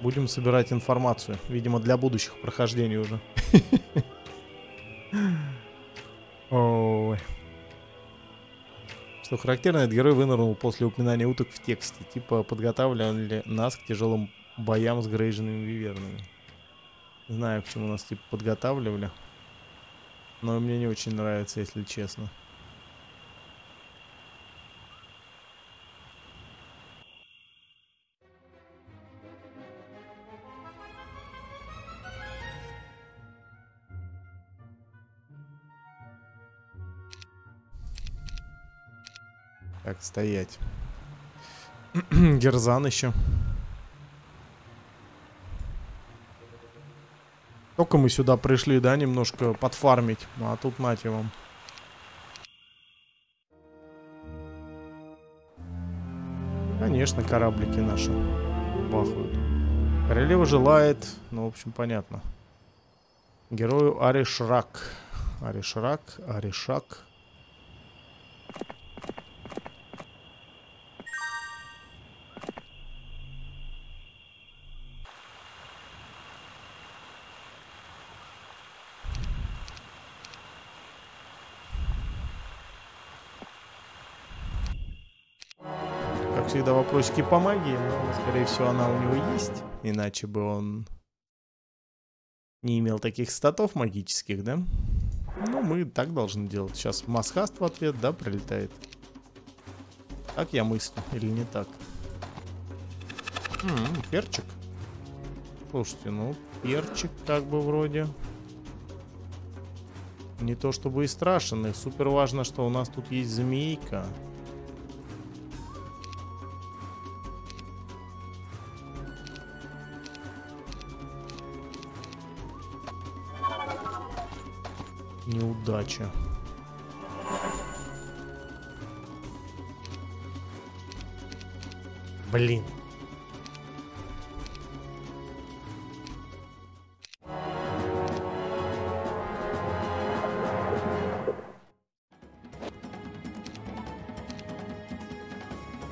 Будем собирать информацию. Видимо, для будущих прохождений уже. Ой. Что характерно, этот герой вынырнул после упоминания уток в тексте. Типа подготавливали нас к тяжелым боям с грейженными вивернами. Знаю, к чему нас типа подготавливали. Но мне не очень нравится, если честно. Как стоять? Герзан еще. Только мы сюда пришли, да, немножко подфармить. А тут нате вам. Конечно, кораблики наши бахают. Королева желает, ну, в общем, понятно. Герою Аришрак. Аришрак, Аришак. Вопросики по магии, но, скорее всего, она у него есть. Иначе бы он не имел таких статов магических, да? Ну, мы так должны делать. Сейчас масхаст в ответ, да, прилетает. Так я мыслю, или не так? М -м, перчик. Слушайте, ну, перчик как бы вроде... Не то чтобы и страшен, супер важно, что у нас тут есть змейка. Неудача. Блин.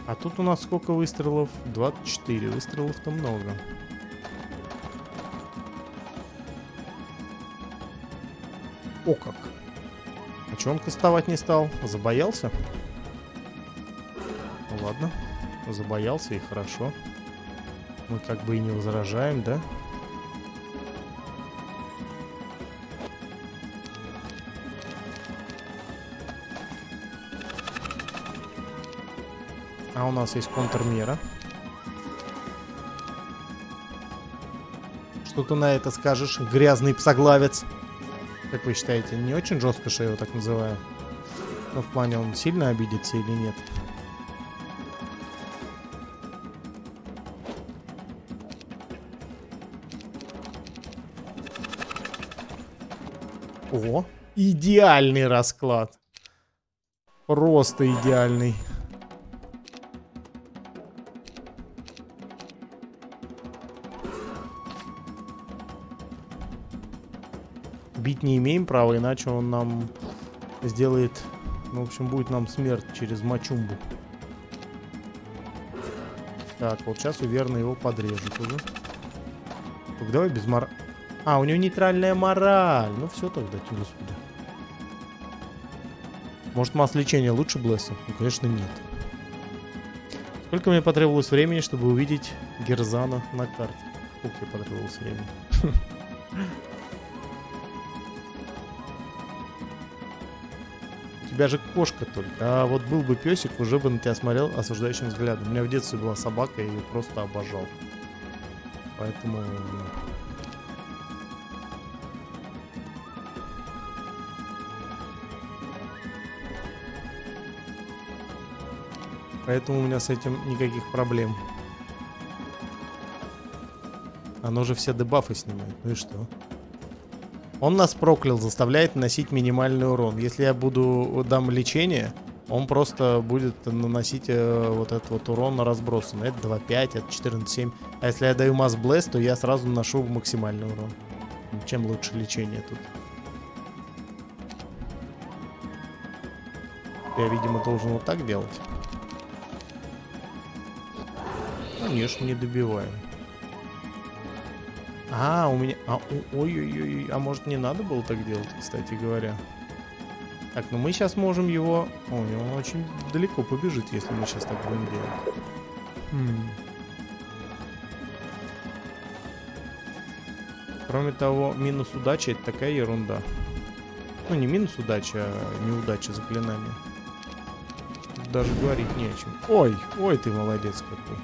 А тут у нас сколько выстрелов? 24. Выстрелов-то много. О как. Че он кастовать не стал? Забоялся? Ну ладно. Забоялся и хорошо. Мы как бы и не возражаем, да? А у нас есть контрмера. Что ты на это скажешь, грязный псоглавец? Как вы считаете, не очень жестко, что я его так называю? Ну, в плане, он сильно обидится или нет? О, идеальный расклад. Просто идеальный. Бить не имеем права, иначе он нам сделает... Ну, в общем, будет нам смерть через мачумбу. Так, вот сейчас уверенно его подрежут уже. Так, давай без мор... А, у него нейтральная мораль. Ну все тогда, господи. Может, масс лечения лучше Блесса? Ну, конечно, нет. Сколько мне потребовалось времени, чтобы увидеть Герзана на карте? Сколько мне потребовалось времени? тебя же кошка только. А вот был бы песик, уже бы на тебя смотрел осуждающим взглядом. У меня в детстве была собака, и ее просто обожал. Поэтому... Поэтому у меня с этим никаких проблем. Оно же все дебафы снимает. Ну и что? Он нас проклял, заставляет наносить минимальный урон. Если я буду дам лечение, он просто будет наносить э, вот этот вот урон на разбросы. Это 2.5, это 14.7. А если я даю масс блест, то я сразу наношу максимальный урон. Чем лучше лечение тут. Я, видимо, должен вот так делать. Конечно, не добиваем. А, у меня... А, ой-ой-ой, а может не надо было так делать, кстати говоря? Так, ну мы сейчас можем его... Ой, он очень далеко побежит, если мы сейчас так будем делать. Хм. Кроме того, минус удачи это такая ерунда. Ну, не минус удачи, а неудача заклинания. Тут даже говорить не о чем. Ой, ой, ты молодец какой.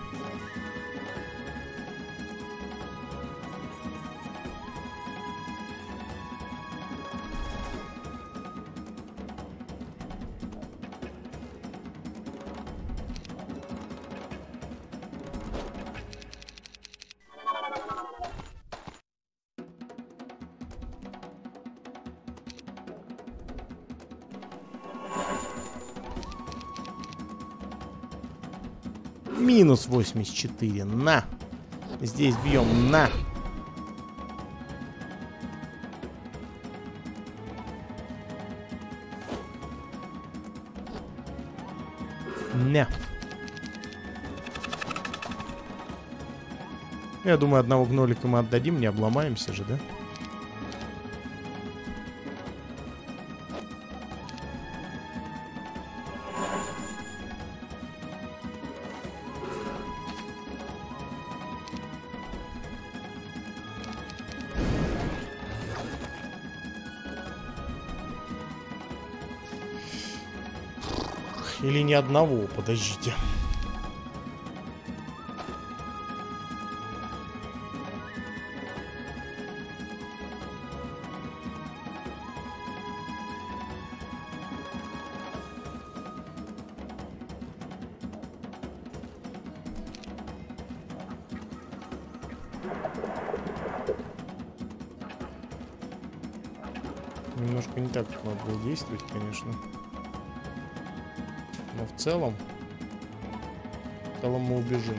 Минус 84. На. Здесь бьем. На. Не. Я думаю, одного гнолика мы отдадим, не обломаемся же, да? Ни одного, подождите. Немножко не так надо было действовать, конечно. В целом... В целом мы убежим.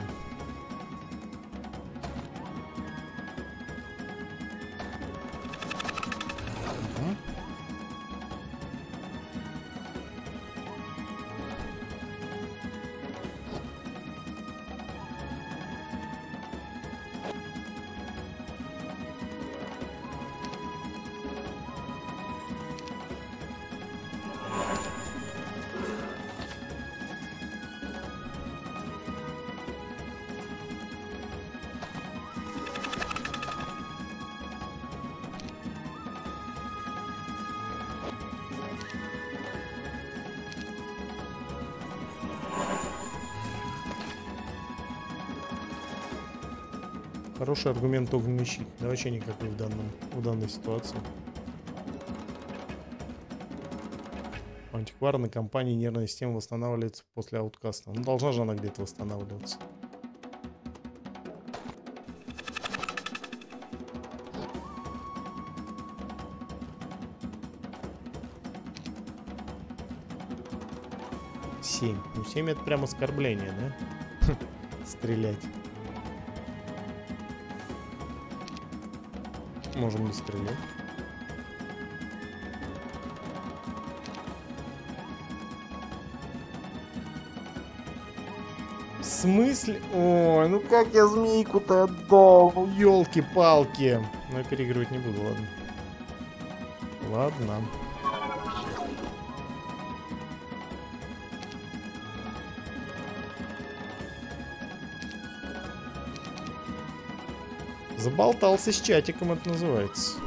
Хороший аргумент огненный щит. Да вообще никакой в, данном, в данной ситуации. У антикварной компании нервная система восстанавливается после ауткаста. Ну, должна же она где-то восстанавливаться. Семь. Ну, семь это прям оскорбление, да? Стрелять. Можем не стрелять. Смысле? Ой, ну как я змейку-то отдал? Ну елки-палки. Но я переигрывать не буду, ладно. Ладно. Заболтался с чатиком, это называется.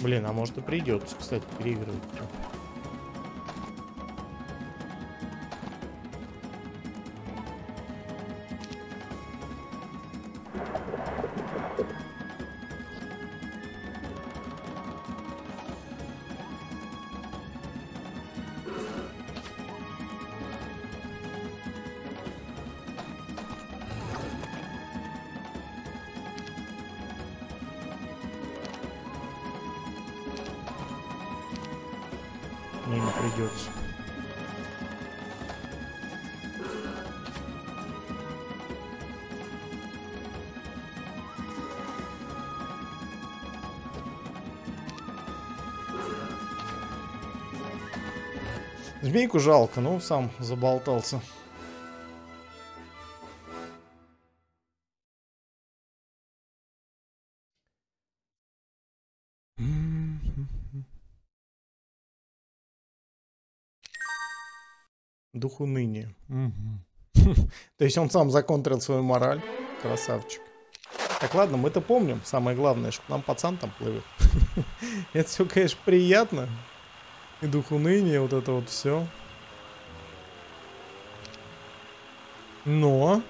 Блин, а может и придется, кстати, переигрывать. Змейку жалко, но сам заболтался. Дух уныния. То есть он сам законтрил свою мораль. Красавчик. Так, ладно, мы-то помним. Самое главное, что нам пацан там плывет. Это все, конечно, приятно. И дух уныния, вот это вот все. Но...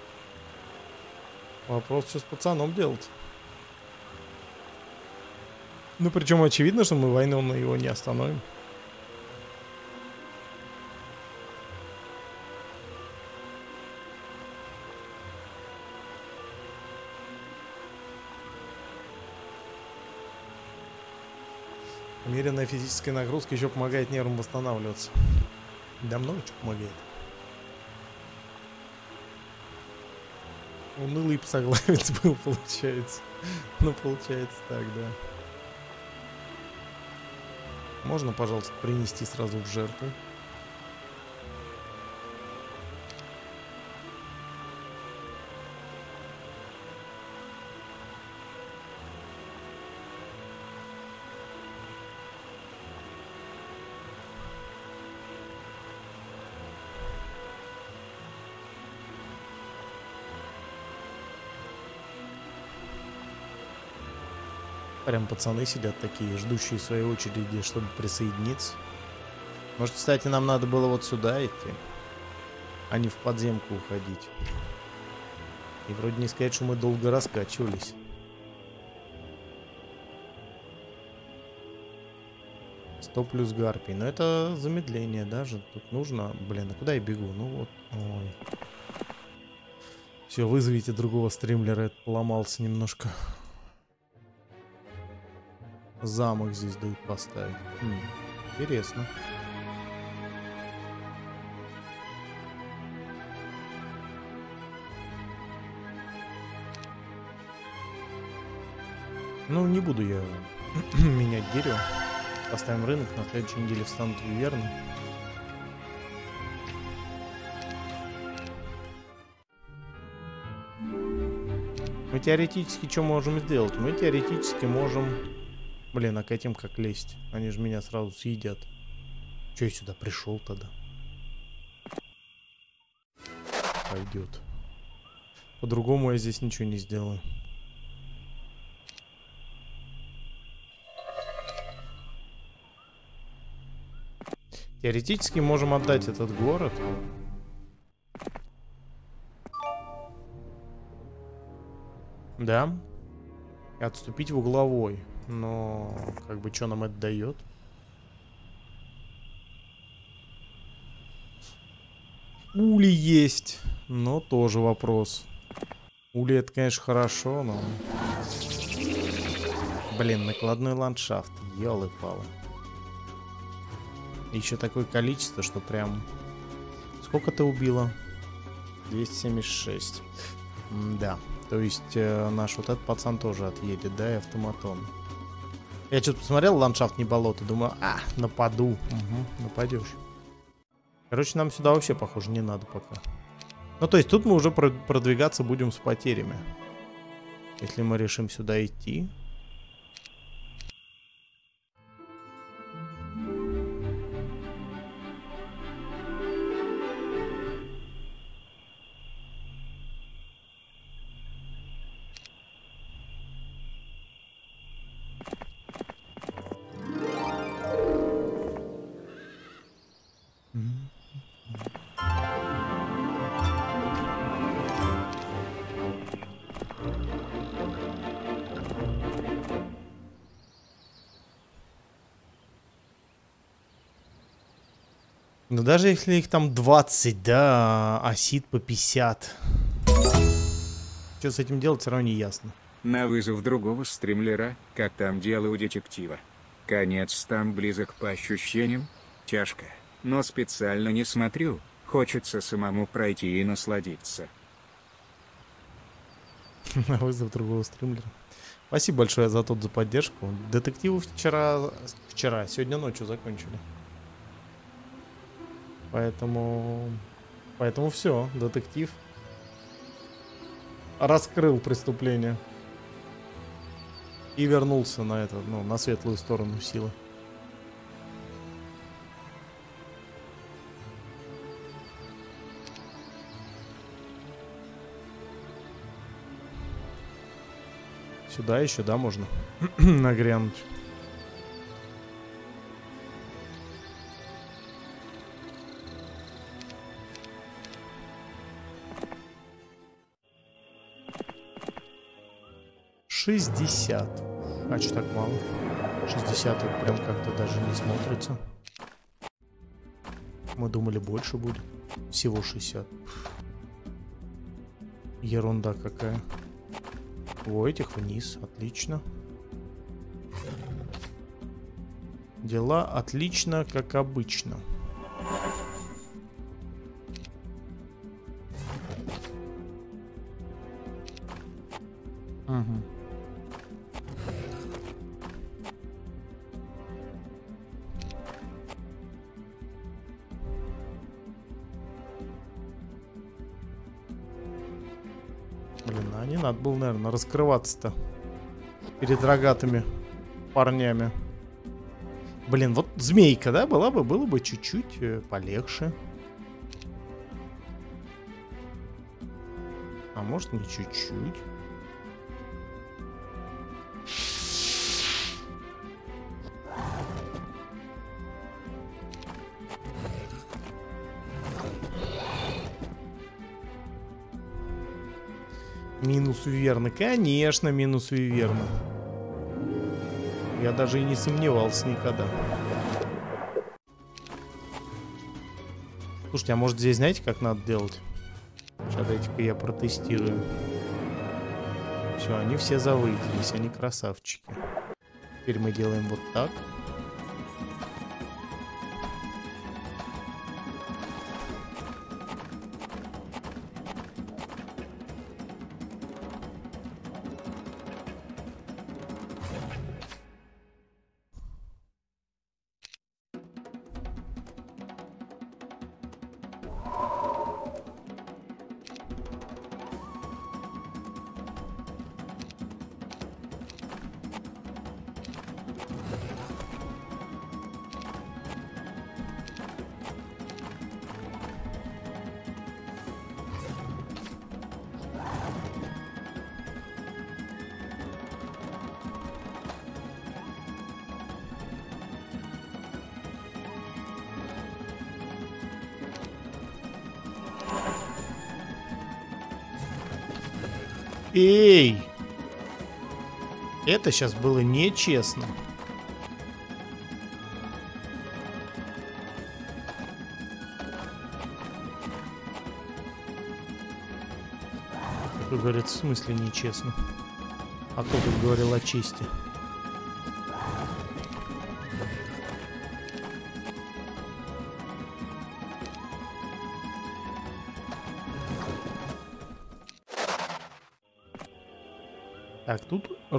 Вопрос, что с пацаном делать? Ну, причем очевидно, что мы войну на его не остановим. Умеренная физическая нагрузка еще помогает нервам восстанавливаться. Да много что помогает. Унылый псоглавец был, получается. Ну, получается так, да. Можно, пожалуйста, принести сразу в жертву? Прям пацаны сидят такие, ждущие своей очереди, чтобы присоединиться. Может, кстати, нам надо было вот сюда идти, а не в подземку уходить. И вроде не сказать, что мы долго раскачивались. Сто плюс гарпий. Но это замедление даже. Тут нужно... Блин, а куда я бегу? Ну вот. Ой. Все, вызовите другого стримлера. Это поломался немножко. Замок здесь дают поставить. Хм, интересно. Ну, не буду я менять дерево. Поставим рынок, на следующей неделе встанут верно. Мы теоретически что можем сделать? Мы теоретически можем Блин, а к этим как лезть? Они же меня сразу съедят. Че я сюда пришел тогда? Пойдет. По-другому я здесь ничего не сделаю. Теоретически можем отдать этот город. Да. И отступить в угловой. Но, как бы, что нам это дает? Ули есть, но тоже вопрос. Ули это, конечно, хорошо, но... Блин, накладной ландшафт, елы-палы. Еще такое количество, что прям... Сколько ты убила? 276. М да, то есть э, наш вот этот пацан тоже отъедет, да, и автоматон. Я что-то посмотрел ландшафт не болото, думаю, а, нападу. Угу, нападешь. Короче, нам сюда вообще, похоже, не надо пока. Ну, то есть тут мы уже продвигаться будем с потерями. Если мы решим сюда идти. Даже если их там 20, да, а сид по 50. Что с этим делать, все равно не ясно. На вызов другого стримлера, как там дело у детектива. Конец там близок по ощущениям, тяжко, но специально не смотрю, хочется самому пройти и насладиться. На вызов другого стримлера. Спасибо большое за тот за поддержку. Детективы вчера, вчера, сегодня ночью закончили. Поэтому... Поэтому все, детектив раскрыл преступление. И вернулся на это, ну, на светлую сторону силы. Сюда еще, да, можно нагрянуть. Шестьдесят. А что так мало? Шестьдесят это прям как-то даже не смотрится. Мы думали больше будет. Всего шестьдесят. Ерунда какая. У этих вниз. Отлично. Дела отлично, как обычно. Наверное, раскрываться-то перед рогатыми парнями. Блин, вот змейка, да, была бы, было бы чуть-чуть э, полегче. А может не чуть-чуть. Минус Виверны. Конечно, минус Виверны. Я даже и не сомневался никогда. Слушайте, а может здесь знаете, как надо делать? Сейчас дайте-ка я протестирую. Все, они все завыделись, они красавчики. Теперь мы делаем вот так. Это сейчас было нечестно. Говорят, в смысле нечестно? А кто тут говорил о чести?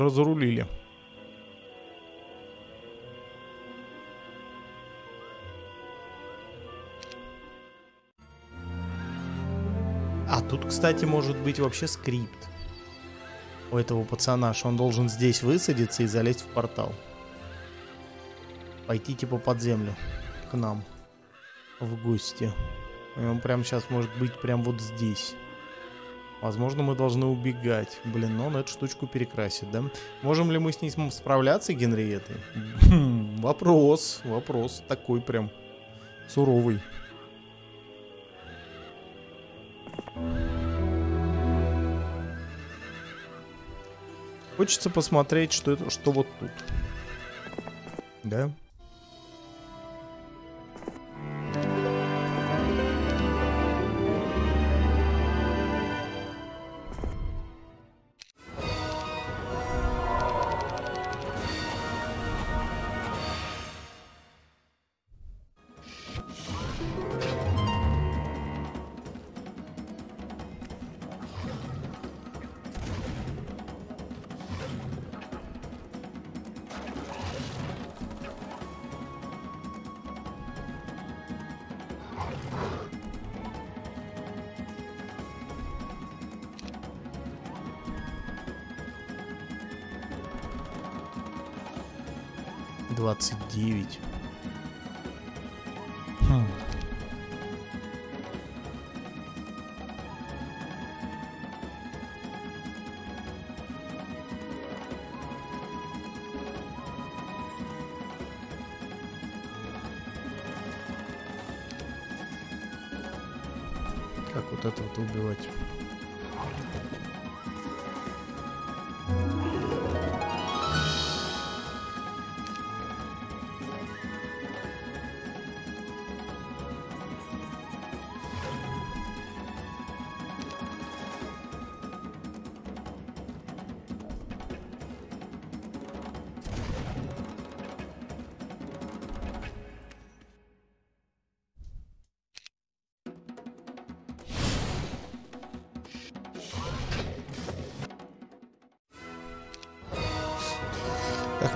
Разрулили. А тут, кстати, может быть вообще скрипт у этого пацана, что он должен здесь высадиться и залезть в портал. Пойти типа под землю к нам в гости. И он прямо сейчас может быть прям вот здесь. Возможно, мы должны убегать. Блин, но он эту штучку перекрасит, да? Можем ли мы с ней справляться, Генриетой? Хм, вопрос, вопрос. Такой прям суровый. Хочется посмотреть, что это, что вот тут. Да? 29. Хм. Как вот это вот убивать?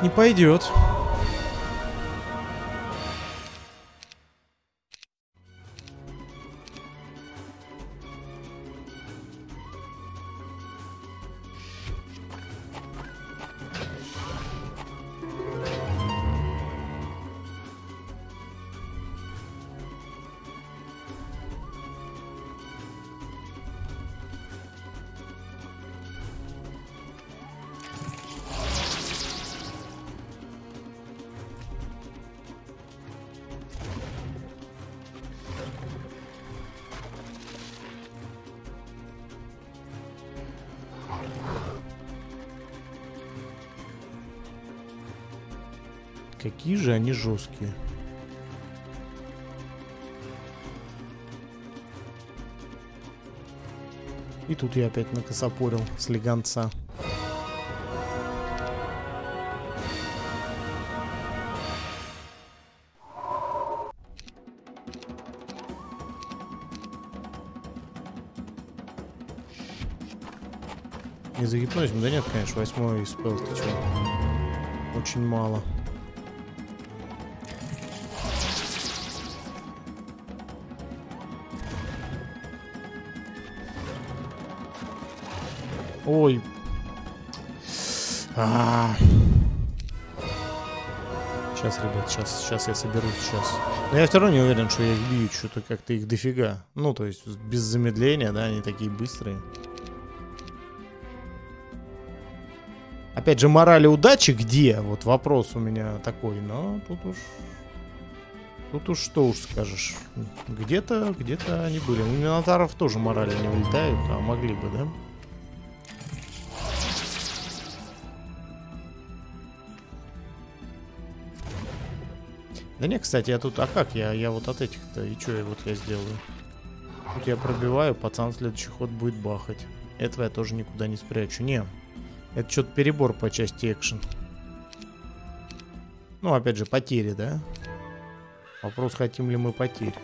Не пойдет. Какие же они жесткие. И тут я опять накосопорил с легонца. Не загипнозим? Да нет, конечно, восьмой спел, ты чё? Очень мало. Ой. А -а -а. Сейчас, ребят, сейчас, сейчас я соберусь, сейчас. Но я все равно не уверен, что я их бью, что-то как-то их дофига. Ну, то есть без замедления, да, они такие быстрые. Опять же, морали удачи где? Вот вопрос у меня такой, но тут уж... Тут уж что уж скажешь. Где-то, где-то они были. У Минотаров тоже морали не вылетают, а могли бы, да? Да не, кстати, я тут... А как я? Я вот от этих-то... И что я вот я сделаю? Тут я пробиваю, пацан следующий ход будет бахать. Этого я тоже никуда не спрячу. Не, это что-то перебор по части экшен. Ну, опять же, потери, да? Вопрос, хотим ли мы потерь.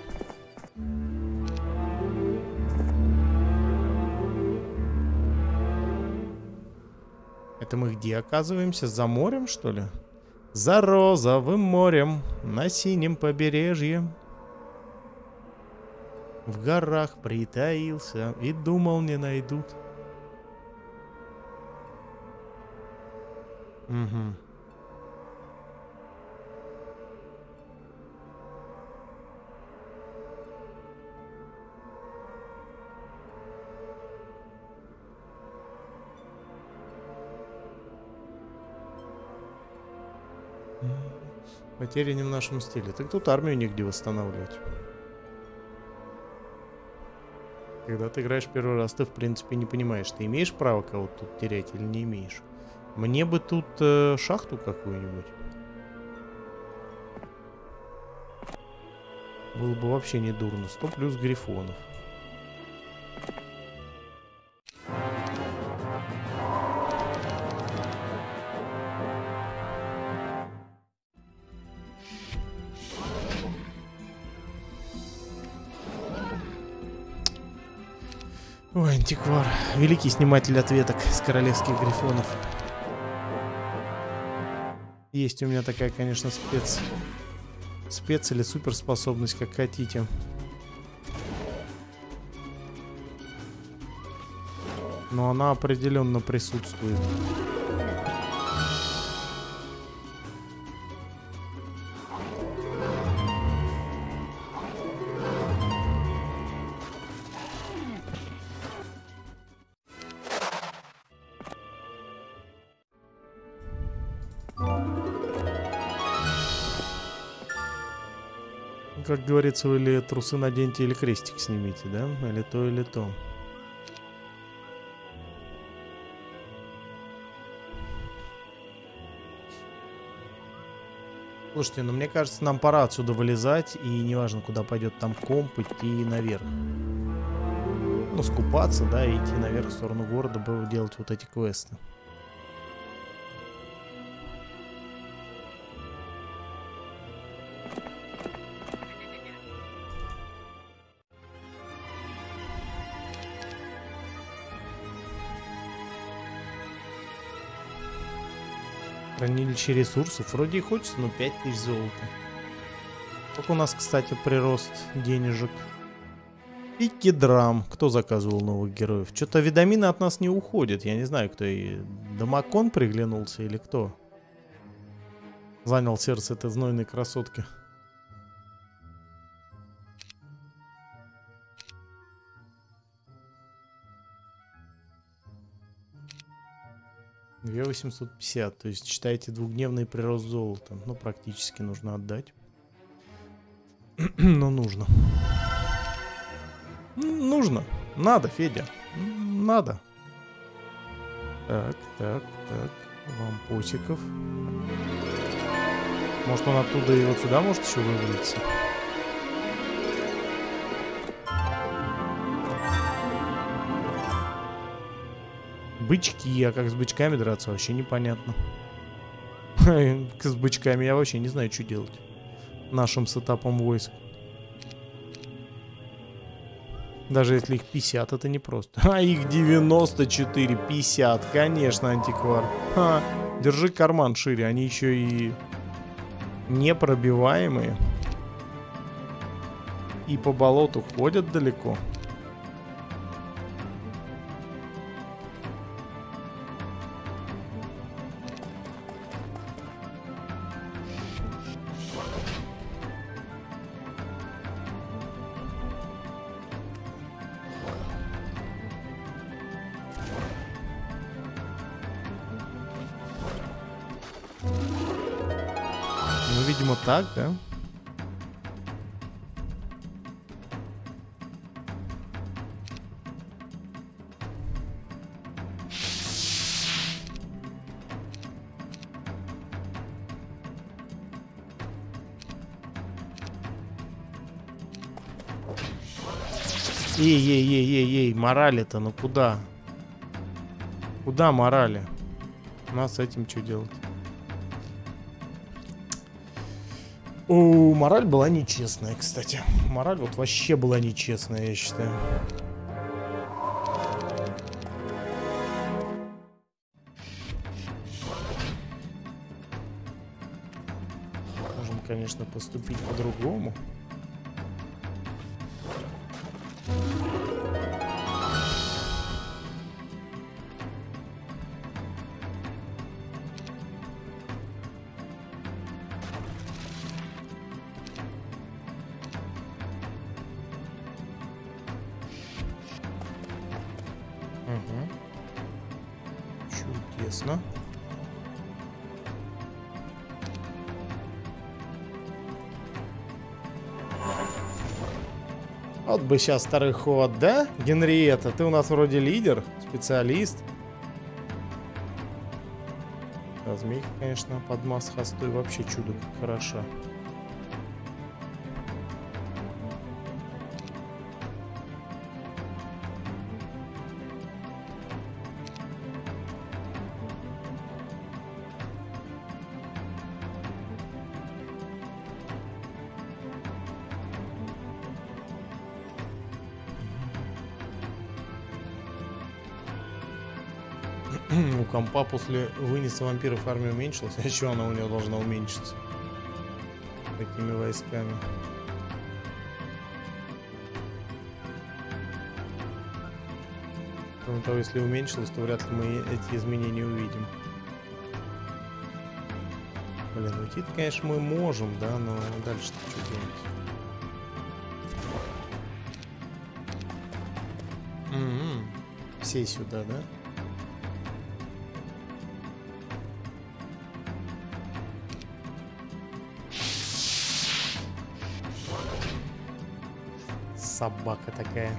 Это мы где оказываемся? За морем, что ли? За розовым морем на синем побережье. В горах притаился и думал не найдут. Угу. Потери не в нашем стиле. Так тут армию негде восстанавливать. Когда ты играешь первый раз, ты в принципе не понимаешь, ты имеешь право кого-то тут терять или не имеешь. Мне бы тут э, шахту какую-нибудь. Было бы вообще не дурно. 100 плюс грифонов. Антиквар. Великий сниматель ответок с королевских грифонов. Есть у меня такая, конечно, спец... Спец или суперспособность, как хотите. Но она определенно присутствует. Как говорится, вы или трусы наденьте, или крестик снимите, да? Или то, или то. Слушайте, ну мне кажется, нам пора отсюда вылезать, и неважно, куда пойдет там комп, идти наверх. Ну, скупаться, да, и идти наверх в сторону города, делать вот эти квесты. Хранилище ресурсов. Вроде и хочется, но 5000 золота. Как у нас, кстати, прирост денежек. И кедрам. Кто заказывал новых героев? Что-то видамины от нас не уходят. Я не знаю, кто и... Домакон приглянулся или кто? Занял сердце этой знойной красотки. 2850, то есть считайте двухдневный прирост золота. Ну, практически нужно отдать. Но нужно. Нужно. Надо, Федя. Надо. Так, так, так. Вам посиков. Может он оттуда и вот сюда может еще вывалиться? Бычки, а как с бычками драться, вообще непонятно. С бычками я вообще не знаю, что делать. Нашим сетапом войск. Даже если их 50, это не просто. А их 94, 50, конечно, антиквар. Ха, держи карман шире, они еще и непробиваемые. И по болоту ходят далеко. Так, да? Эй-ей-ей-ей-ей, морали-то, ну куда? Куда морали? У нас с этим что делать? О, мораль была нечестная, кстати. Мораль вот вообще была нечестная, я считаю. Можем, конечно, поступить по-другому. Бы сейчас второй ход, да? Генриетта, ты у нас вроде лидер, специалист. А змейка, конечно, под масс хостой вообще чудо как хороша. Компа после вынеса вампиров армия уменьшилась. А что она у нее должна уменьшиться? Такими войсками. Кроме того, если уменьшилось, то вряд ли мы эти изменения увидим. Блин, уйти конечно, мы можем, да, но дальше-то что делать? Угу. Все сюда, да? Собака такая.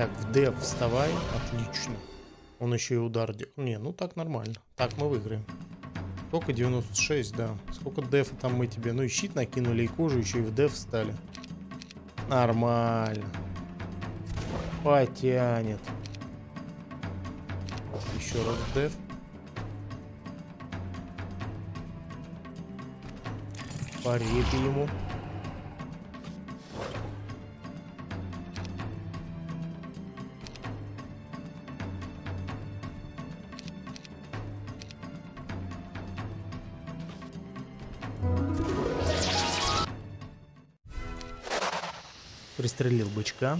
Так, в деф вставай. Отлично. Он еще и удар делал. Не, ну так нормально. Так мы выиграем. Сколько? 96, да. Сколько дефа там мы тебе? Ну и щит накинули, и кожу еще и в деф встали. Нормально. Потянет. Еще раз деф. Репе ему. Пристрелил бычка.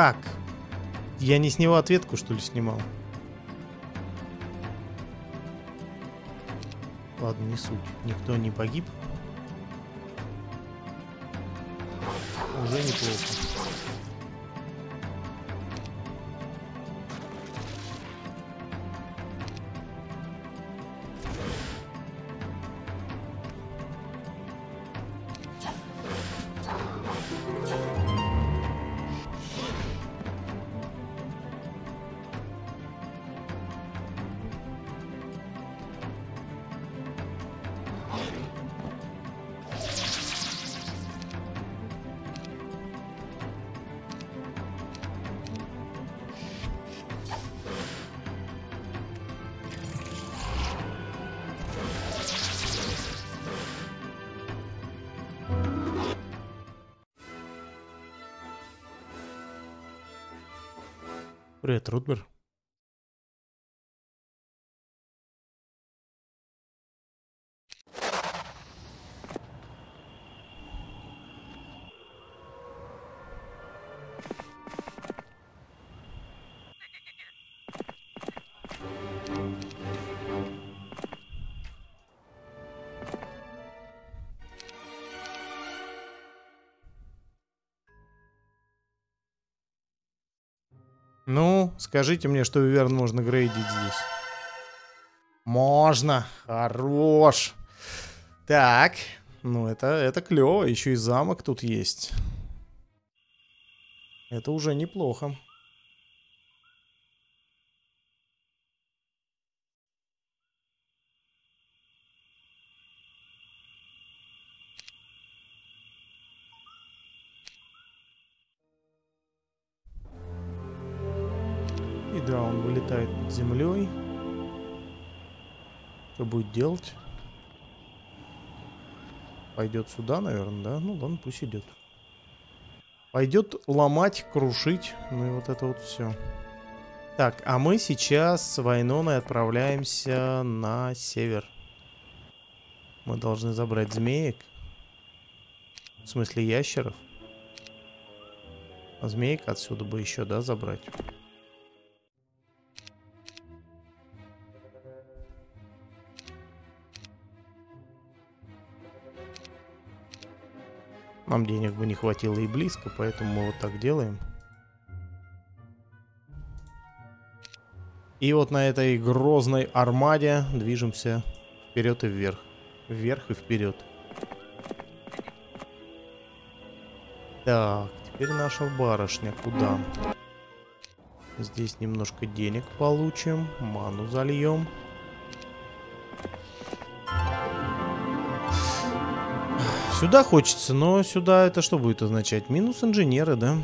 Как? Я не с него ответку, что ли, снимал? Ладно, не суть. Никто не погиб. Уже неплохо. Привет, Рутбер. Скажите мне, что Виверн можно грейдить здесь. Можно. Хорош. Так. Ну, это, это клево. Еще и замок тут есть. Это уже неплохо. Делать? Пойдет сюда, наверное, да? Ну ладно, пусть идет. Пойдет ломать, крушить. Ну и вот это вот все. Так, а мы сейчас с Вайноной отправляемся на север. Мы должны забрать змеек. В смысле ящеров. А змеек отсюда бы еще, да, забрать. Нам денег бы не хватило и близко, поэтому мы вот так делаем. И вот на этой грозной армаде движемся вперед и вверх. Вверх и вперед. Так, теперь наша барышня куда? Здесь немножко денег получим. Ману зальем. Сюда хочется, но сюда это что будет означать? Минус инженеры, да?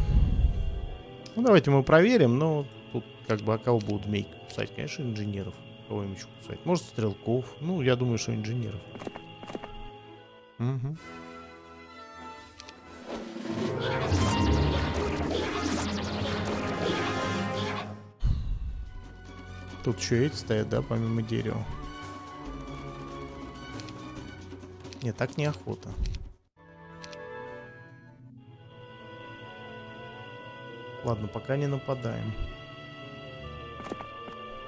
Ну, давайте мы проверим, но тут как бы, а кого будут змейки кусать? Конечно, инженеров. Кого им еще кусать? Может, стрелков? Ну, я думаю, что инженеров. Угу. Тут еще эти стоят, да, помимо дерева. Нет, так неохота. Ладно, пока не нападаем.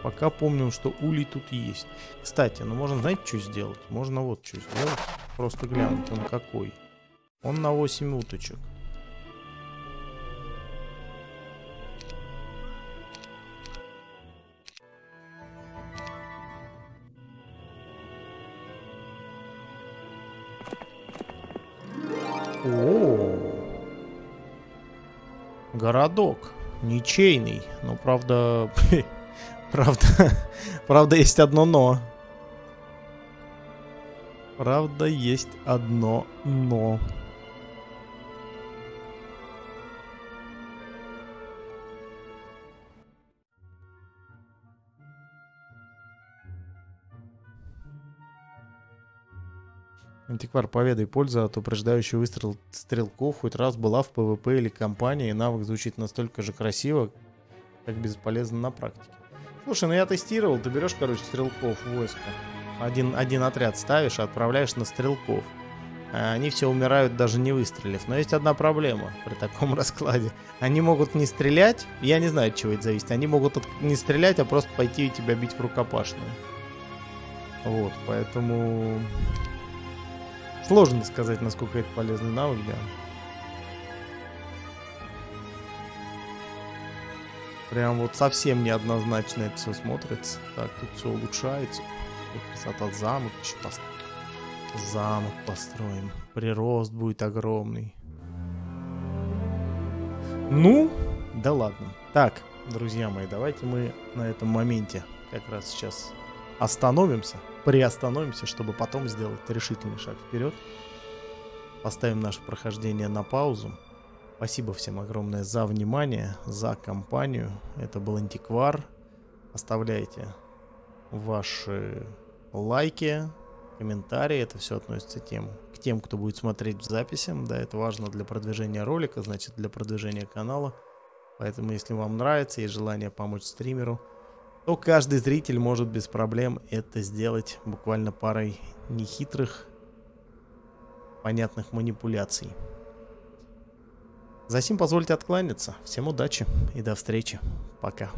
Пока помним, что улей тут есть. Кстати, ну можно, знаете, что сделать? Можно вот что сделать. Просто глянуть, он какой. Он на 8 уточек. Городок. Ничейный. Но правда... правда... правда есть одно но. Правда есть одно но. Антиквар, поведай, польза от упреждающего выстрел стрелков хоть раз была в PvP или кампании, и навык звучит настолько же красиво, как бесполезно на практике. Слушай, ну я тестировал, ты берешь, короче, стрелков в войско, один, один отряд ставишь, отправляешь на стрелков. А они все умирают, даже не выстрелив. Но есть одна проблема при таком раскладе. Они могут не стрелять, я не знаю, от чего это зависит. Они могут не стрелять, а просто пойти и тебя бить в рукопашную. Вот, поэтому Сложно сказать, насколько это полезный навык, да. Прям вот совсем неоднозначно это все смотрится. Так, тут все улучшается. Тут красота замок еще построим. Замок построим. Прирост будет огромный. Ну, да ладно. Так, друзья мои, давайте мы на этом моменте как раз сейчас остановимся приостановимся, чтобы потом сделать решительный шаг вперед. Поставим наше прохождение на паузу. Спасибо всем огромное за внимание, за компанию. Это был Антиквар. Оставляйте ваши лайки, комментарии. Это все относится тем, к тем, кто будет смотреть в записи. Да, это важно для продвижения ролика, значит для продвижения канала. Поэтому, если вам нравится, есть желание помочь стримеру – то каждый зритель может без проблем это сделать буквально парой нехитрых, понятных манипуляций. Засим позвольте откланяться. Всем удачи и до встречи. Пока.